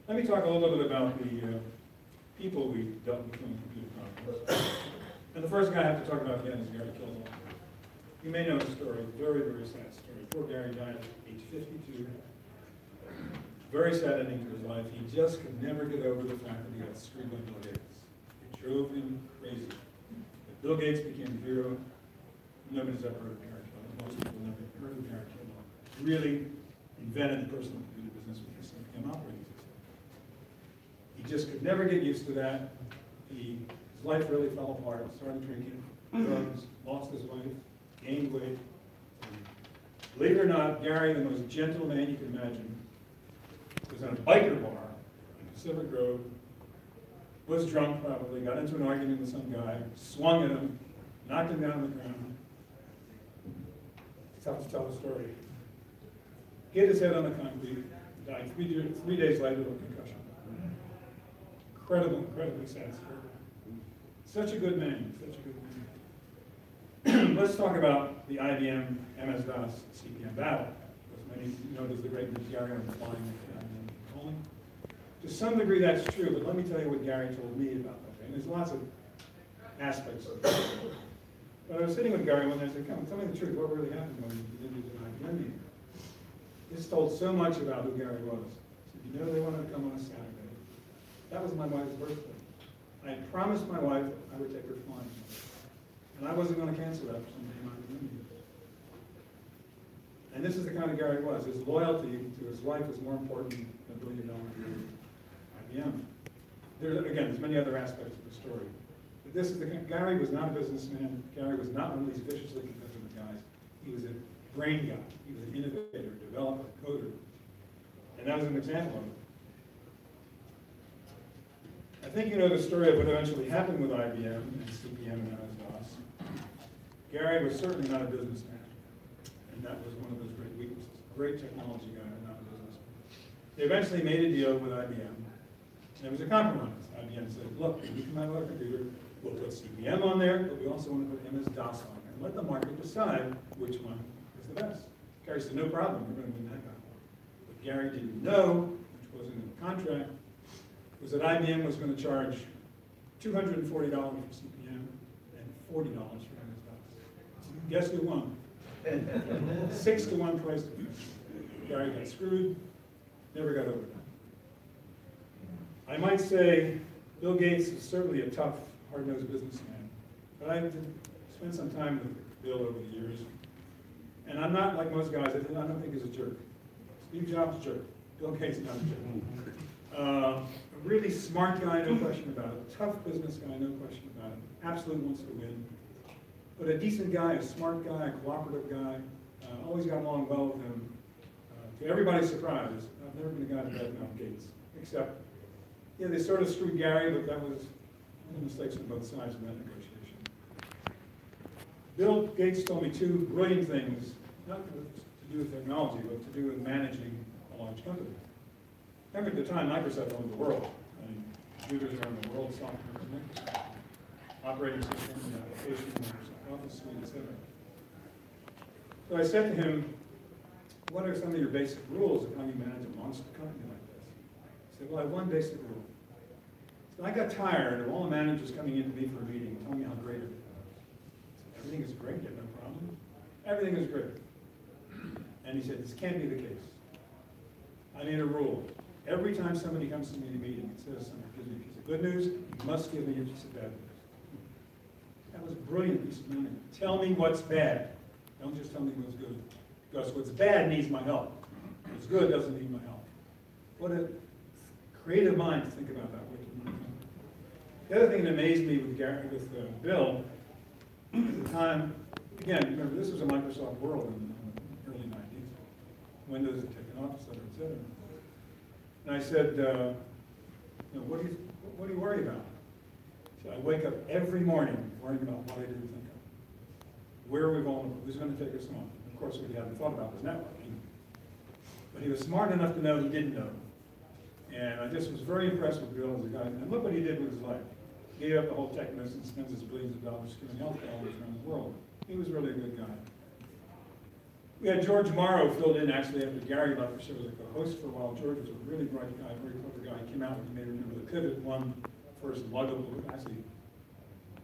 Let me talk a little bit about the uh, people we dealt with in computer conference. And the first guy I have to talk about again is Gary Kildall. You may know the story, very, very sad story. Poor Gary died at age 52. Very sad ending to his life. He just could never get over the fact that he got screwed by Bill Gates. It drove him crazy. But Bill Gates became a hero. Nobody's ever heard of Gary Kildall. Most people never heard of Gary Kildall. Really invented the personal computer business with the CP/M operating system. He just could never get used to that. He, his life really fell apart, started drinking, mm-hmm. drugs, lost his wife, gained weight. Believe it or not, Gary, the most gentle man you can imagine, was in a biker bar in Pacific Grove, was drunk probably, got into an argument with some guy, swung at him, knocked him down on the ground. It's tough to tell the story. Hit his head on the concrete, died three, years- three days later of concussion. Incredible, incredibly sad story. Such a good man, such a good man. Let's talk about the IBM MS-DOS CP/M battle. As many know, there's the great Gary flying calling. To some degree, that's true, but let me tell you what Gary told me about that thing. There's lots of aspects of it. But I was sitting with Gary one day, and I said, come, tell me the truth, what really happened when you did these IBM meeting? This told so much about who Gary was. You know, they wanted to come on a Saturday. That was my wife's birthday. I promised my wife I would take her flying. And I wasn't gonna cancel that for some damn meeting. And this is the kind of Gary was. His loyalty to his wife was more important than a billion dollar IBM. There, again, there's many other aspects of the story. But this is the, Gary was not a businessman. Gary was not one of these viciously competitive guys. He was a brain guy. He was an innovator, developer, coder. And that was an example of it. I think you know the story of what eventually happened with IBM and CP/M and MS-DOS. Gary was certainly not a businessman. And that was one of those great weaknesses. Great technology guy, not a businessman. They eventually made a deal with IBM. And it was a compromise. IBM said, look, you out with our computer, we'll put CP/M on there, but we also want to put MS-DOS on there. And let the market decide which one the best. Gary said, no problem, we're going to win that battle. What Gary didn't know, which wasn't in the contract, was that IBM was going to charge $240 for CP/M and $40 for MS-DOS. Guess who won? Six to one price difference. Gary got screwed, never got over that. I might say Bill Gates is certainly a tough, hard-nosed businessman, but I've spent some time with Bill over the years, and I'm not like most guys, I don't think he's a jerk. Steve Jobs, jerk. Bill Gates, not a jerk. Uh, a really smart guy, no question about it. Tough business guy, no question about it. Absolutely wants to win. But a decent guy, a smart guy, a cooperative guy. Uh, always got along well with him. Uh, to everybody's surprise, I've never been a guy to badmouth Gates, except, yeah, they sort of screwed Gary, but that was mistakes on both sides of that negotiation. Bill Gates told me two brilliant things, not to do with technology, but to do with managing a large company. Remember at the time, Microsoft owned the world. I mean, computers around the world, software was Microsoft. Operating systems, applications, Microsoft Office Suite, et cetera. So I said to him, what are some of your basic rules of how you manage a monster company like this? He said, well, I have one basic rule. So I got tired of all the managers coming in to me for a meeting and telling me how great. I said, Everything is great, you have no problem? Everything is great. And he said, this can't be the case. I need a rule. Every time somebody comes to me in a meeting and says something, gives me a piece of good news, you must give me a piece of bad news. That was brilliant of management. Tell me what's bad. Don't just tell me what's good. Because what's bad needs my help. What's good doesn't need my help. What a creative mind to think about that way. The other thing that amazed me with Gary, with uh, Bill, at the time, again, remember, this was a Microsoft world in the early nineties. Windows had taken off, et cetera, et cetera. And I said, uh, you know, what do you, what do you worry about? So I wake up every morning worrying about what I didn't think of. Where are we vulnerable? Who's going to take us on? Of course, what he hadn't thought about was networking. But he was smart enough to know he didn't know. And I just was very impressed with Bill as a guy. And look what he did with his life. He gave up the whole tech business, and spends his billions of dollars giving health dollars around the world. He was really a good guy. We had George Morrow filled in actually after Gary left for show as a co-host for a while. George was a really bright guy, very clever guy. He came out he made remember the Pivot one first luggable, actually,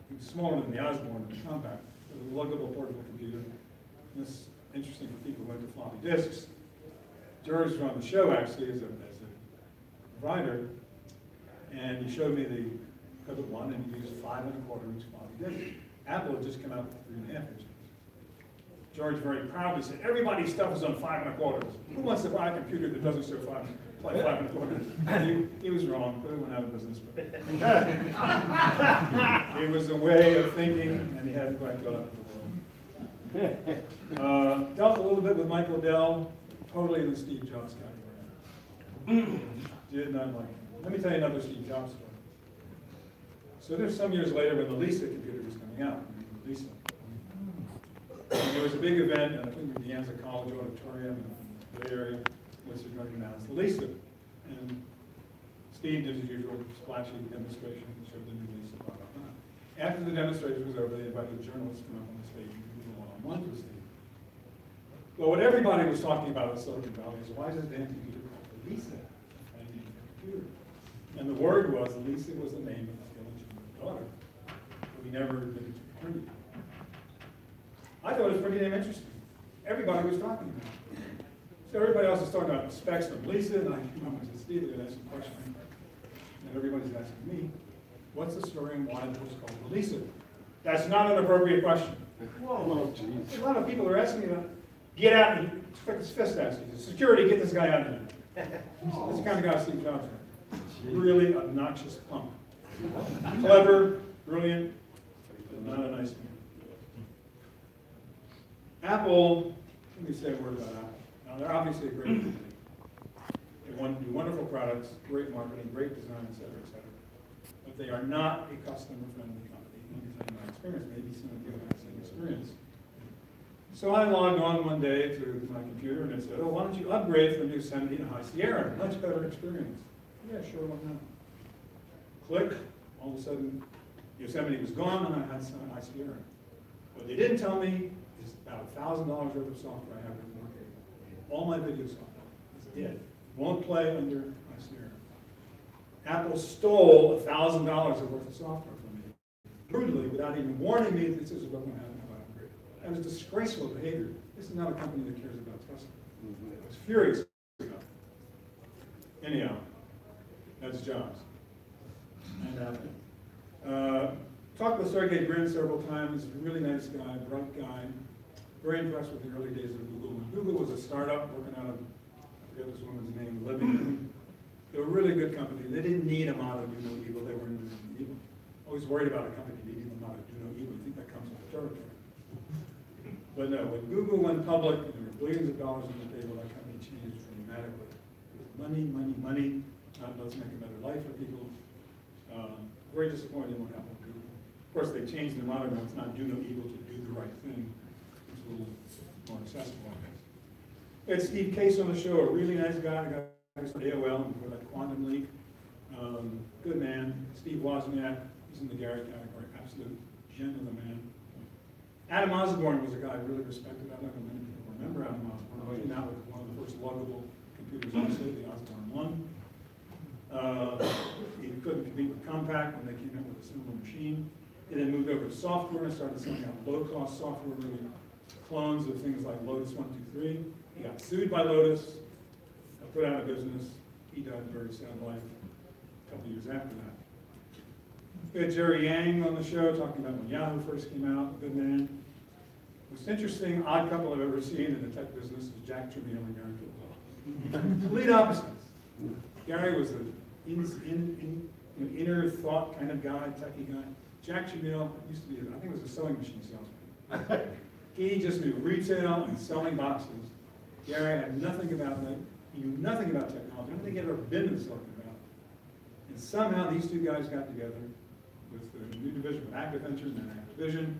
he was smaller than the Osborne, but compact. It was a luggable portable computer. And This interesting for people who went to floppy disks. George was on the show actually as a, as a provider, and he showed me the Pivot one, and he used five and a quarter inch floppy disk. Apple had just come out with three and a half inches. George very proudly said, everybody's stuff is on five and a quarter. Who wants to buy a computer that doesn't show five, like five and a quarter? He, he was wrong, but it went out of business. It was a way of thinking, and he hadn't quite got up to the world. Uh, Dealt a little bit with Michael Dell, totally in the Steve Jobs category. Did not like him. Let me tell you another Steve Jobs story. So there's some years later when the Lisa computer was coming out, Lisa. There was a big event, and I think it De Anza College Auditorium in the Bay Area, which was recognized, Lisa. And Steve did his usual splashy demonstration, and showed the new Lisa, blah, blah, blah. After the demonstration was over, they invited journalists to come up on the stage and do one-on-one with Steve. Well, what everybody was talking about in Silicon Valley is why is this damn computer called the computer. And the word was, Lisa was the name of the illegitimate daughter. But we never admitted to paternity. I thought it was pretty damn interesting. Everybody was talking about it. So everybody else is talking about specs from Lisa, and I came up and said, Steve, they're gonna ask a question. And everybody's asking me, what's the story and why it was called the Lisa? That's not an appropriate question. Oh, jeez. A lot of people are asking me, about, get out, and took his fist at me, security, get this guy out of here. Oh. This kind of guy Steve Jobs. Really obnoxious punk. Clever, brilliant, but not a nice man. Apple, let me say a word about Apple. Now, they're obviously a great mm. company. They want, do wonderful products, great marketing, great design, et cetera, et cetera. But they are not a customer-friendly company. Me tell you my experience, maybe some of you have the same experience. So I logged on one day to my computer and it said, oh, why don't you upgrade from Yosemite to High Sierra? Much better experience. Yeah, sure, why not? Click, all of a sudden Yosemite was gone and I had some High Sierra. What they didn't tell me about a thousand dollars worth of software I have in working. All my video software is dead. Won't play under my Sierra. Apple stole a thousand dollars worth of software from me brutally without even warning me that this is what going to happen if I upgrade. That was disgraceful behavior. This is not a company that cares about trust. I was furious about it. Anyhow, that's Jobs. And Apple. Uh, talked with Sergey Brin several times. Really nice guy, bright guy. Very impressed with the early days of Google. When Google was a startup working out of, I forget this woman's name, Libby. They were a really good company. They didn't need a motto, do no evil. They were in evil. Always worried about a company needing a motto, do no evil. I think that comes with the territory. But no, when Google went public and there were billions of dollars on the table, that company changed dramatically. Money, money, money, not let's make a better life for people. Um, very disappointed in what happened with Google. Of course, they changed the motto, now it's not do no evil to do the right thing. It's little more accessible, I had Steve Case on the show, a really nice guy, guy who started AOL before that Quantum Leap. Um, good man. Steve Wozniak, he's in the Gary category, absolute gem of a man. Adam Osborne was a guy I really respected. I don't know many people remember, uh, when I came out with one of the first luggable computers on the Osborne One. Uh, He couldn't compete with Compaq when they came in with a similar machine. He then moved over to software and started selling out low-cost software, really clones of things like Lotus one, two, three. He got sued by Lotus, put out of business. He died a very sad life a couple years after that. We had Jerry Yang on the show talking about when Yahoo first came out, good man. Most interesting odd couple I've ever seen in the tech business is Jack Tramiel and Gary Gilmore. Complete opposites. Gary was an in, in, in, inner thought kind of guy, techie guy. Jack Tramiel used to be, I think it was a sewing machine salesman. He just knew retail and selling boxes. Gary had nothing about that. He knew nothing about technology. I don't think he'd ever been in Silicon Valley. And somehow these two guys got together with the new division of Active Ventures and Activision.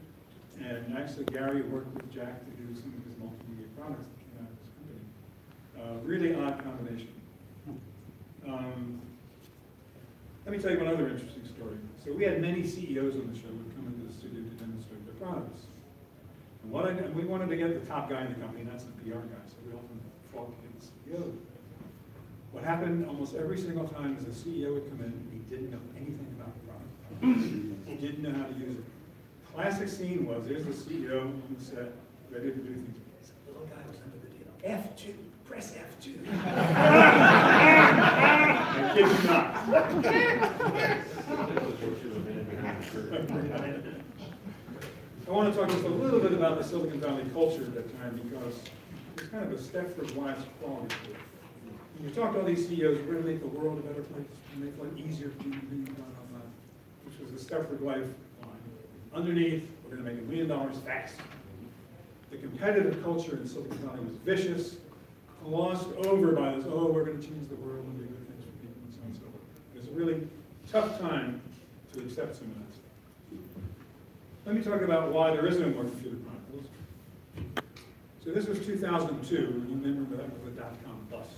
And actually Gary worked with Jack to do some of his multimedia products that came out of his company. Uh, really odd combination. Um, let me tell you one other interesting story. So we had many CEOs on the show who would come into the studio to demonstrate their products. And what I, and we wanted to get the top guy in the company, that's the PR guy, so we often get the CEO. What happened almost every single time is the CEO would come in, and he didn't know anything about the product. He didn't know how to use it. Classic scene was, there's the CEO the set, ready to do things. This Little guy was under the deal, F two, press F two. I kid you not. I want to talk just a little bit about the Silicon Valley culture at that time because it's kind of a Stepford Wives quality. When you talk to all these CEOs, we're going to make the world a better place, make life easier for you, blah, blah, blah, which was the Stepford Wife line. Underneath, we're going to make a million dollars fast. The competitive culture in Silicon Valley was vicious, glossed over by this, oh, we're going to change the world and do good things for people and so on and so forth. It was a really tough time to accept some of that. Let me talk about why there is no more computer chronicles. So this was 2002, and you remember that was the dot-com bust.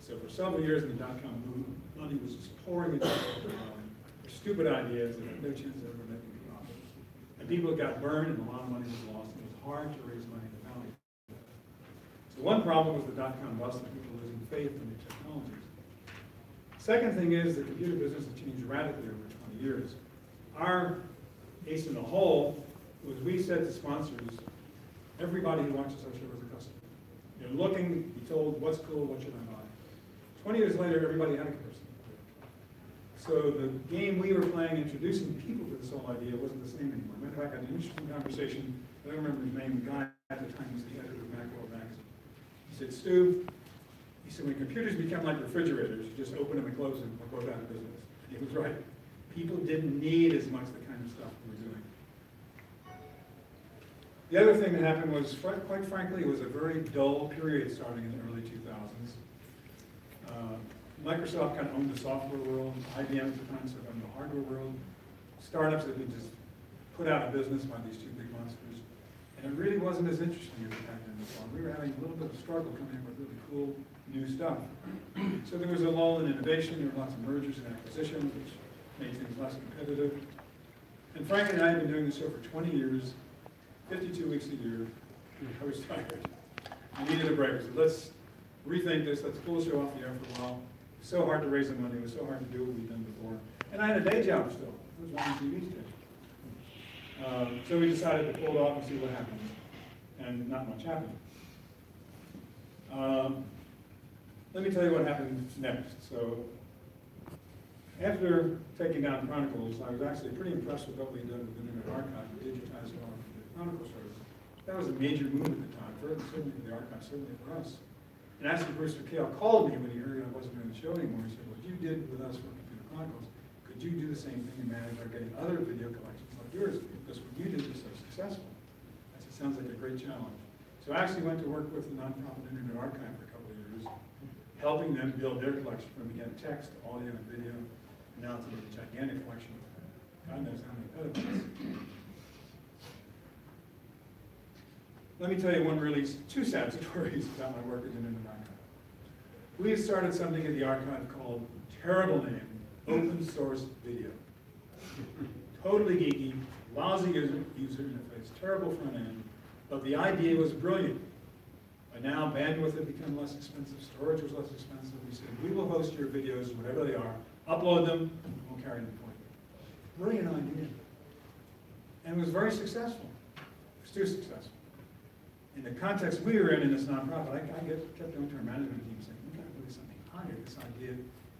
So for several years in the dot-com boom, money was just pouring into stupid ideas that had no chance of ever making a profit. And people got burned, and a lot of money was lost, and it was hard to raise money in the valley. So one problem was the dot-com bust and people losing faith in new technologies. Second thing is the computer business has changed radically over 20 years. Our ace in the hole was we said to sponsors, everybody who watches our show is a customer. You're looking, be told what's cool, what should I buy. 20 years later, everybody had a computer. So the game we were playing, introducing people to this whole idea, wasn't the same anymore. Matter of fact, I had an interesting conversation, I don't remember his name, the guy at the time was the editor of Macworld magazine. He said, Stu, he said, when computers become like refrigerators, you just open them and close them, or go down of business. He was right. People didn't need as much of the kind of stuff we were doing. The other thing that happened was, quite frankly, it was a very dull period starting in the early 2000s. Uh, Microsoft kind of owned the software world, IBM at the time sort of owned the hardware world. Startups had been just put out of business by these two big monsters. And it really wasn't as interesting as it had been before. We were having a little bit of struggle coming up with really cool new stuff. So there was a lull in innovation, there were lots of mergers and acquisitions, which made things less competitive. And Frank and I have been doing this show for 20 years, 52 weeks a year. I was tired. I needed a break. So let's rethink this. Let's pull the show off the air for a while. So hard to raise the money. It was so hard to do what we'd done before. And I had a day job still. Was TV station. Um, so we decided to pull it off and see what happened. And not much happened. Um, let me tell you what happened next. So after taking down Chronicles, I was actually pretty impressed with what we had done with the Internet Archive. We digitized all of the Chronicle shows. That was a major move at the time, for certainly for the archive, certainly for us. And actually, Brewster Kahle called me when he heard I wasn't doing the show anymore. He said, what you did with us for Computer Chronicles, could you do the same thing and manage our getting other video collections like yours? Because what you did was so successful. I said, sounds like a great challenge. So I actually went to work with the nonprofit Internet Archive for a couple of years, helping them build their collection from, again, text, audio, and video, now it's a gigantic collection God knows how many petabytes. Let me tell you one really, two sad stories about my work at the Internet Archive. We started something in the archive called, terrible name, Open Source Video. Totally geeky, lousy user, user interface, terrible front end, but the idea was brilliant. By now bandwidth had become less expensive, storage was less expensive. We said, we will host your videos, whatever they are, upload them, we'll carry them for you. Brilliant idea. And it was very successful. It was too successful. In the context we were in in this nonprofit, I, I get, kept going to our management team saying, we've gotta do something higher, this idea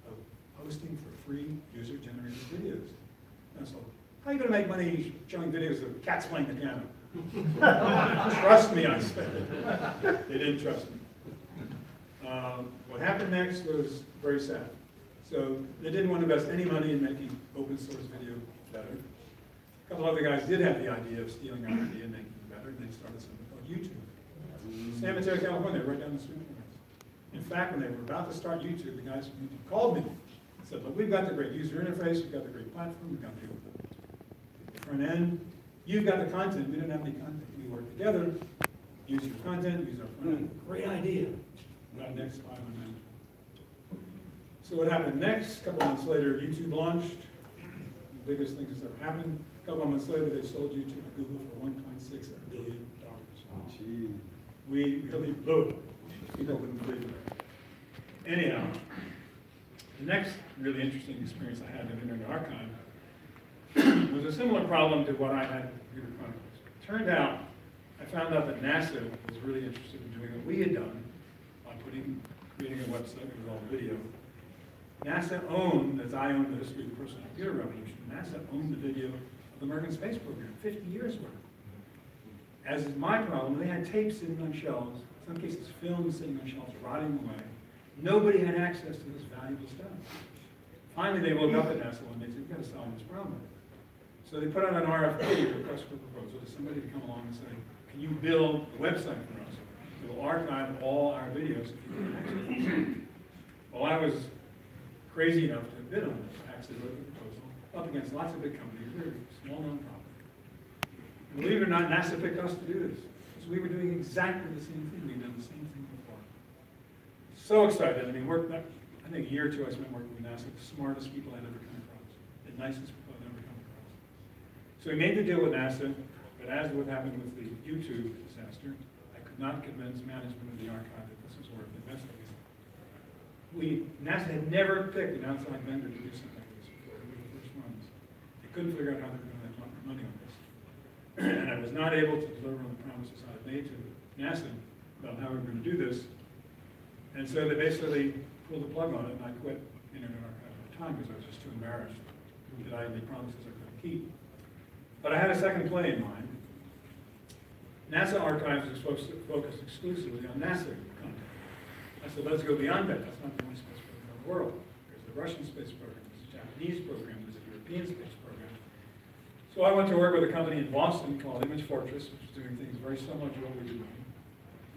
of hosting for free user-generated videos. And so, how are you gonna make money showing videos of cats playing the piano? Trust me, I said. They didn't trust me. Um, What happened next was very sad. So they didn't want to invest any money in making open source video better. A couple other guys did have the idea of stealing our idea and making it better, and they started something called YouTube. Mm. San Mateo, California, right down the street from us. In fact, when they were about to start YouTube, the guys from YouTube called me and said, look, we've got the great user interface, we've got the great platform, we've got the front end, you've got the content, we didn't have any content. We work together, use your content, use our front end, mm. great idea. Not next on that. So what happened next, a couple months later, YouTube launched, the biggest thing that's ever happened. A Couple months later, they sold YouTube to Google for one point six billion dollars. Oh, Gee. We really blew it. People wouldn't believe it. Anyhow, the next really interesting experience I had in Internet Archive was a similar problem to what I had with Computer Chronicles. Turned out, I found out that NASA was really interested in doing what we had done by putting, creating a website with all video. NASA owned, as I owned the history of the personal computer revolution, NASA owned the video of the American space program, 50 years worth. As is my problem, they had tapes sitting on shelves, in some cases films sitting on shelves rotting away. Nobody had access to this valuable stuff. Finally, they woke up at NASA one day and said, we've got to solve this problem. So they put out an RFP, request for proposal, to somebody to come along and say, can you build a website for us? It will archive all our videos. Well, I was crazy enough to bid on wrote the proposal, up against lots of big companies, we were a small nonprofit. And Believe it or not, NASA picked us to do this, because we were doing exactly the same thing, we'd done the same thing before. So excited, I mean, work, I think a year or two I spent working with NASA, the smartest people I'd ever come across, the nicest people I'd ever come across. So we made the deal with NASA, but as what happened with the YouTube disaster, I could not convince management of the archive that this was worth investing in. We, NASA had never picked an outside vendor to do something like this before, we were the first ones. They couldn't figure out how they were gonna make mon- money on this. And I was not able to deliver on the promises I had made to NASA about how we were gonna do this. And so they basically pulled the plug on it, and I quit Internet Archive at the time, because I was just too embarrassed that I had made promises I couldn't keep. But I had a second play in mind. NASA archives is supposed to focus exclusively on NASA. I said, let's go beyond that. That's not the only space program in the world. There's the Russian space program, there's the Japanese program, there's the European space program. So I went to work with a company in Boston called Image Fortress, which is doing things very similar to what we do.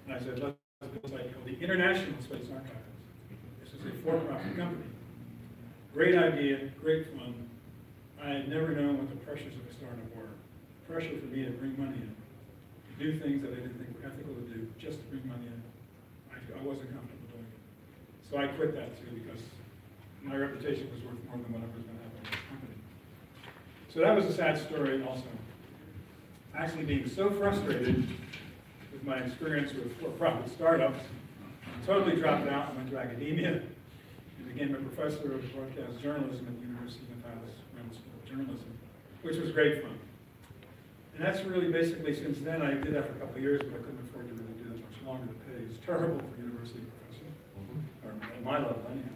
And I said, let's build a site called the International Space Archive. This is a for-profit company. Great idea, great fun. I had never known what the pressures of a startup were. Pressure for me to bring money in, to do things that I didn't think were ethical to do, just to bring money in. I, I wasn't comfortable doing. So I quit that too because my reputation was worth more than whatever was gonna happen in this company. So that was a sad story also. Actually being so frustrated with my experience with for-profit startups, I totally dropped out and went to academia and became a professor of broadcast journalism at the University of Nevada's Reynolds School of Journalism, which was great fun. And that's really basically, since then, I did that for a couple of years, but I couldn't afford to really do that much longer. The pay is terrible for a university professor, or at my level anyhow.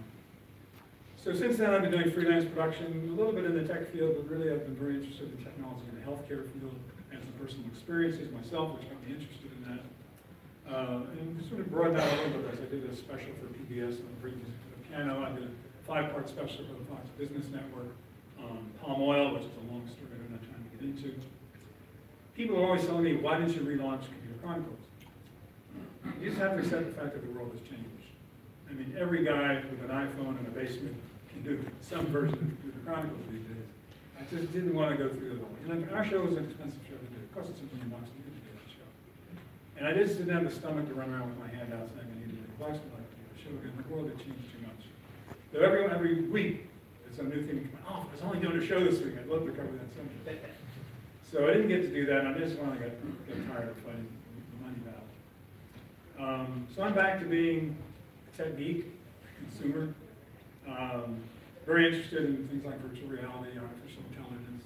So since then, I've been doing freelance production, a little bit in the tech field, but really I've been very interested in technology in the healthcare field, and some personal experiences myself, which got me interested in that. Uh, and sort of broadened out a little bit as I did a special for PBS on free music for the piano. I did a five-part special for the Fox Business Network on palm oil, which is a long story I don't have time to get into. People are always telling me, why didn't you relaunch Computer Chronicles? You just have to accept the fact that the world has changed. I mean, every guy with an iPhone in a basement can do some version of Computer Chronicles these days. I just didn't want to go through the whole. And our show was an expensive show to do. It cost us a million bucks to do the show. And I just didn't have the stomach to run around with my hand out saying I needed a to like the show again. The world had changed too much. So every, every week, it's a new thing. Oh, I was only doing a show this week. I'd love to cover that subject. So I didn't get to do that, and I just finally got, got tired of fighting the money battle. Um, so I'm back to being a tech geek, consumer. Um, very interested in things like virtual reality, artificial intelligence,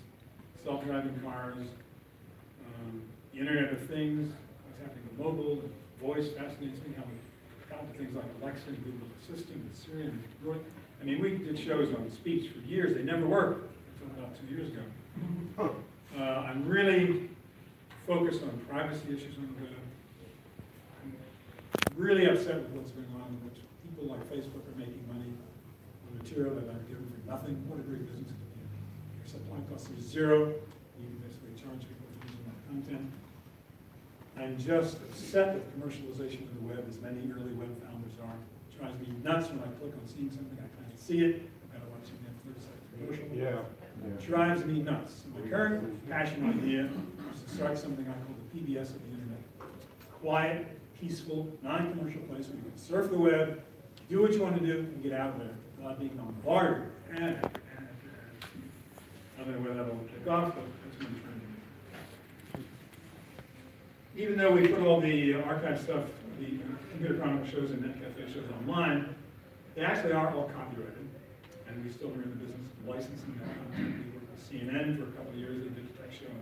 self-driving cars, um, the Internet of Things, what's happening with mobile, and voice fascinates me, how we got to things like Alexa and Google Assistant and Siri and. I mean, we did shows on speech for years, they never worked until about two years ago. Uh, I'm really focused on privacy issues on the web. I'm really upset with what's going on, in which people like Facebook are making money on material that I've given for nothing. What a great business to be in. Your supply cost is zero, you can basically charge people for using my content. I'm just upset with commercialization of the web, as many early web founders are. It drives me nuts when I click on seeing something, I can't see it, I gotta watch a Netflix commercial. Yeah. Drives me nuts. My current passion idea is to start something I call the PBS of the internet. Quiet, peaceful, non-commercial place where you can surf the web, do what you want to do, and get out of there without being bombarded. ad after ad. I don't know whether that'll kick off, but that's. Even though we put all the archive stuff, the Computer Chronicle shows and Netcafe shows online, they actually are all copyrighted, and we still are in the business of licensing that content. We worked with CNN for a couple of years, they did a tech show in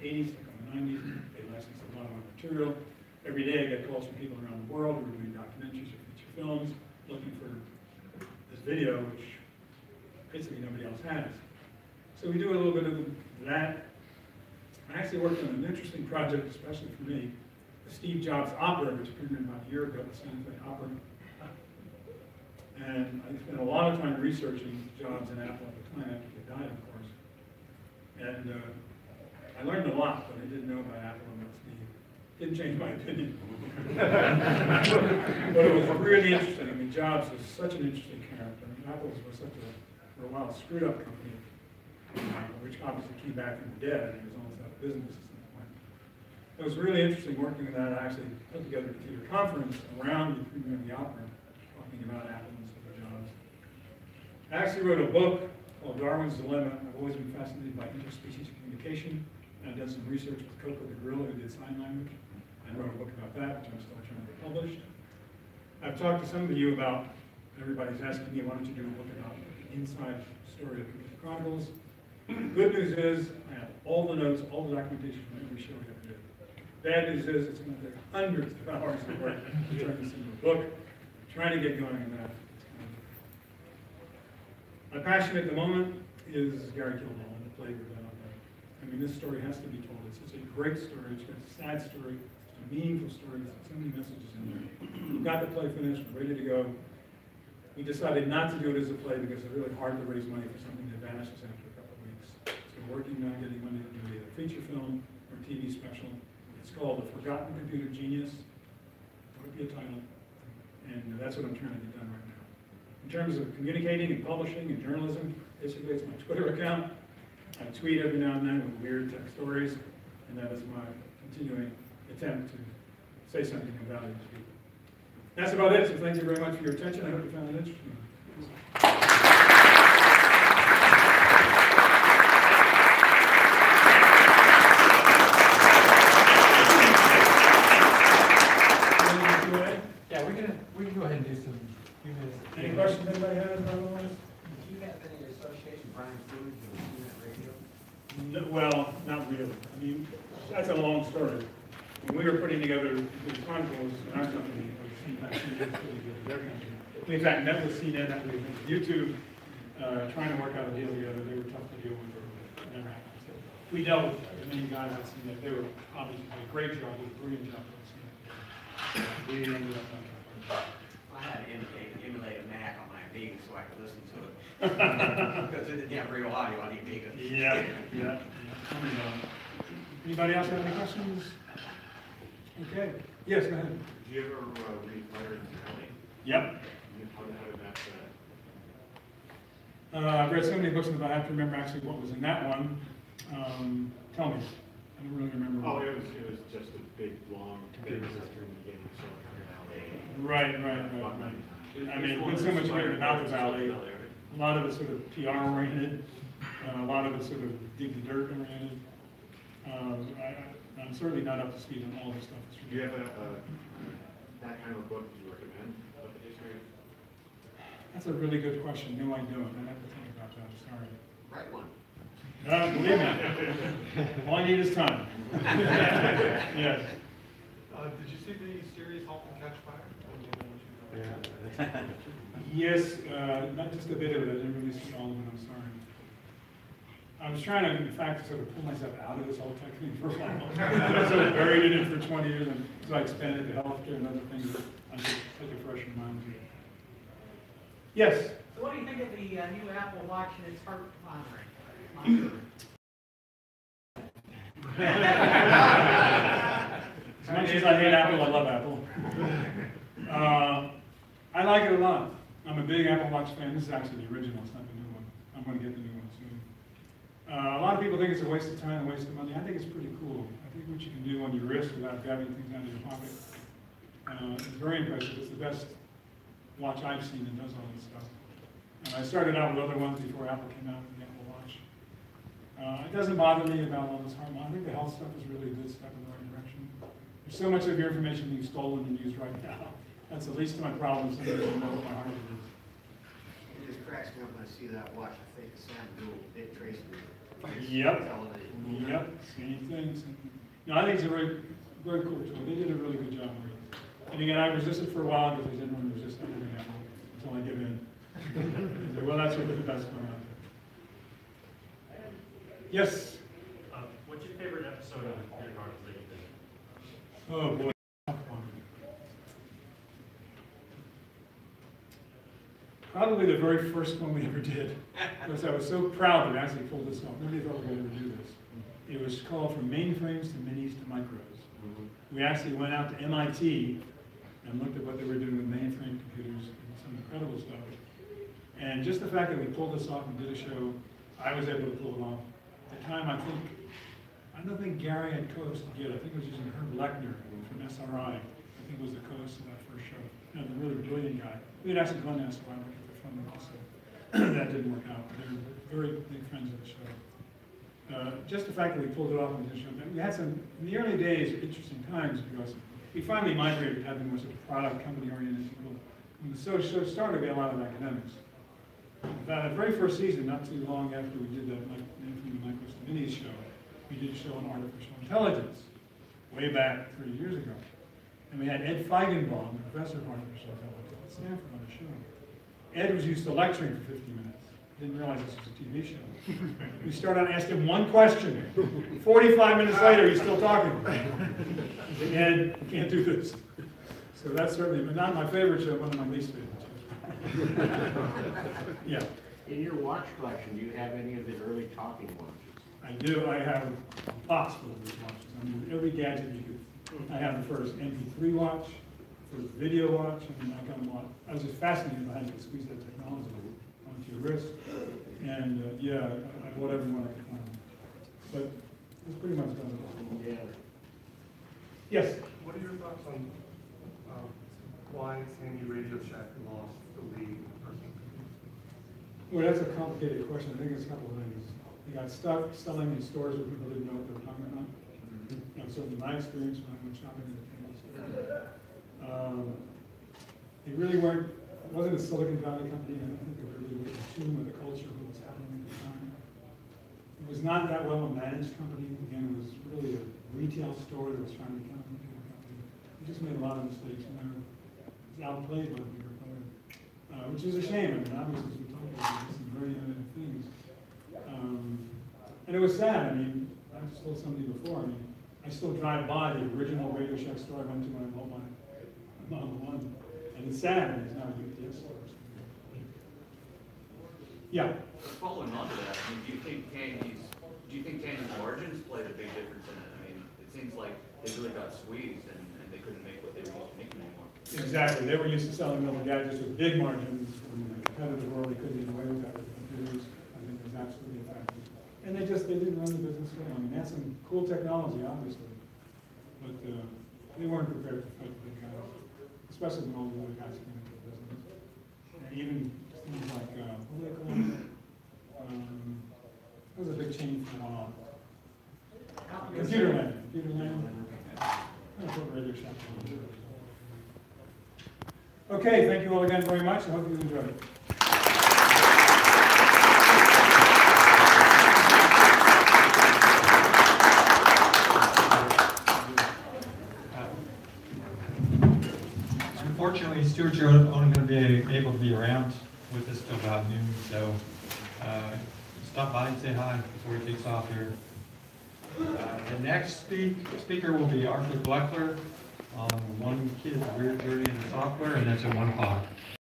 the eighties, tech in the nineties, they licensed a lot of our material. Every day I get calls from people around the world who are doing documentaries or feature films, looking for this video, which basically nobody else has. So we do a little bit of that. I actually worked on an interesting project, especially for me, the Steve Jobs Opera, which premiered about a year ago, the Santa Fe Opera. And I spent a lot of time researching Jobs and Apple at the time after he died, of course. And uh, I learned a lot, but I didn't know about Apple and about. Didn't change my opinion. But it was really interesting. I mean, Jobs was such an interesting character. I mean, Apple was such a, for a while, screwed up company, which obviously came back from the dead, and it was almost out of business at some point. It was really interesting working on that. I actually put together a computer conference around the premiere of the opera, talking about Apple and Steve Jobs. I actually wrote a book called Darwin's Dilemma. I've always been fascinated by interspecies communication. And I've done some research with Koko the gorilla who did sign language. I wrote a book about that, which I'm still trying to get published. I've talked to some of you about, everybody's asking me, why don't you do a book about the inside story of the Chronicles? Good news is, I have all the notes, all the documentation from every show we ever did. Bad news is, it's going to take hundreds of hours of work to turn this into a book. Trying to get going on that. My passion at the moment is Gary and the plague of that. I mean, this story has to be told. It's such a great story, it's a sad story, meaningful got so many messages in there. We've got the play finished, we're ready to go. We decided not to do it as a play because it's really hard to raise money for something that vanishes after a couple of weeks. So we're working on getting money to do either a feature film or TV special. It's called The Forgotten Computer Genius. That would be a title. And that's what I'm trying to get done right now. In terms of communicating and publishing and journalism, basically it's my Twitter account. I tweet every now and then with weird tech stories, and that is my continuing attempt to say something of value to people. That's about it, so thank you very much for your attention. I hope you found it interesting. Any Q&A? Yeah, we can, we can go ahead and do some, few minutes. Any questions anybody has otherwise? Do you have any association, Brian Foods or Internet Radio? No, Well, not really. I mean, that's a long story. When we were putting together the Chronicles, our company, was CNET, their. We in fact met with CNET, met with YouTube, uh, trying to work out a deal together. They were tough to deal with. but never happened. So We dealt with the main guys at CNET. They were obviously did a great job, did a brilliant job at CNET. We ended up not. I had to emulate, emulate a Mac on my Amiga so I could listen to it. Because it didn't have real audio on the Amiga. Yeah, yeah. Anybody else have any questions? Okay, yes, go ahead. Did you ever uh, read Letter to Kelly? Yep. How did, how did that, uh, Uh, I've read so many books about, I have to remember actually what was in that one. Um, tell me, I don't really remember. oh, it was, it was just a big, long, big history in the beginning, so. Right, right, right, right. I mean, it there's so much written about the valley. A lot of it's sort of PR oriented, uh, a lot of it's sort of dig the dirt oriented. Um, I, I- I'm certainly not up to speed on all the stuff. Do you have a, a that kind of book do you recommend of the history? That's a really good question. No, I don't. I have to think about that. Sorry. Write one. Uh, believe me, all I need is time. Yes. Uh, did you see the series Halt and Catch Fire? Yeah. Yes, uh, not just a bit of it, I didn't really see all of it, I'm sorry. I was trying to, in fact, sort of pull myself out of this whole tech thing for a while. I sort of buried it in for twenty years, and so I expanded to healthcare and other things, that I should take a fresh mind. Yes, So what do you think of the uh, new Apple Watch and its heart monitoring? as much as I hate Apple, I love Apple. Uh, I like it a lot. I'm a big Apple Watch fan, this is actually the original, it's not the new one. I'm gonna get the new. Uh, a lot of people think it's a waste of time, a waste of money. I think it's pretty cool. I think what you can do on your wrist without grabbing things out of your pocket uh, is very impressive. It's the best watch I've seen that does all this stuff. And I started out with other ones before Apple came out with the Apple Watch. Uh, it doesn't bother me about all this harm. I think the health stuff is really a good step in the right direction. There's so much of your information being stolen and used right now. That's the least of my problems. Somebody doesn't know what my heart is. It just cracks me up when I see that watch, I think Sam Newell, Dick Tracy. Yep. Television. Yep, same things. No, I think it's a very, very cool tool. They did a really good job. And again, I resisted for a while because I didn't want to resist everything Apple until I give in. I said, Well, that's really the best one out there. Yes? Uh, what's your favorite episode of Big Heart that? Oh, boy. Tough one. Probably the very first one we ever did, because I was so proud that we actually pulled this off. Nobody thought we would ever do this. It was called From Mainframes to Minis to Micros. We actually went out to MIT and looked at what they were doing with mainframe computers and some incredible stuff. And just the fact that we pulled this off and did a show, I was able to pull it off. At the time, I think, I don't think Gary had co-hosted yet. I think it was using Herb Lechner from SRI. I think was the co-host of that first show. You know, the really brilliant guy. We had actually gone to SRI also. that didn't work out, they were very big friends of the show. Uh, just the fact that we pulled it off and did a show. We had some, in the early days, interesting times because we finally migrated to having more sort of product company oriented people. When the show started, we had a lot of academics. About the very first season, not too long after we did that Anthony Michaels Minis show, we did a show on artificial intelligence, way back 30 years ago. And we had Ed Feigenbaum, the professor of artificial intelligence at Stanford on the show. Ed was used to lecturing for 50 minutes. Didn't realize this was a TV show. We start out him one question. 45 minutes later, he's still talking. Ed, you can't do this. So that's certainly, but not my favorite show, one of my least favorite shows. Yeah, In your watch collection, do you have any of the early talking watches? I do, I have lots full of these watches. I mean, every gadget you could, I have the first MP3 watch, video watch, and I got them all. I was just fascinated by how you could squeeze that technology onto your wrist. And, uh, yeah, I I bought every one I could find. But it's pretty much done. Yeah. Yes? What are your thoughts on, um, why Tandy Radio Shack lost the lead person? Well, that's a complicated question. I think it's a couple of things. They got stuck selling in stores where people didn't know what they were talking about. You know, certainly my experience when I went shopping in the store. Um, They really weren't, it wasn't a Silicon Valley company. I don't think they were really in tune with the culture of what was happening at the time. It was not that well a managed company. Again, it was really a retail store that was trying to become a company. They just made a lot of mistakes and they were it outplayed by the bigger player. Uh, which is a shame. I mean, obviously, we talked about, some very innovative things. Um, and it was sad. I mean, I just told somebody before, I mean, I still drive by the original Radio Shack store I went to when I bought my Model One. And it's sad, and it's now a UPS store. Yeah. Following on to that, I mean, do you think Tandy's, do you think Tandy's margins played a big difference in it? I mean, it seems like they really got squeezed and, and they couldn't make what they were making anymore. Exactly, they were used to selling little gadgets with big margins, in the competitive world, they couldn't get away with that with computers, I think it was absolutely effective. And they just, they didn't run the business well, I mean, had some cool technology, obviously, but, uh, they weren't prepared to fight the big guys, especially when all the other guys came into the business. And even things like, uh, what? Um, there was a big chain for a while. Computerland, Computerland. I put Radio Shack on it. Okay, thank you all again very much, I hope you enjoyed it. Unfortunately, Stewart, you're only going to be able to be around with us till about noon, so uh, stop by and say hi before he takes off here. Uh, The next speak, speaker will be Arthur Bleckler on one kid's weird journey in the software, and that's at one o'clock.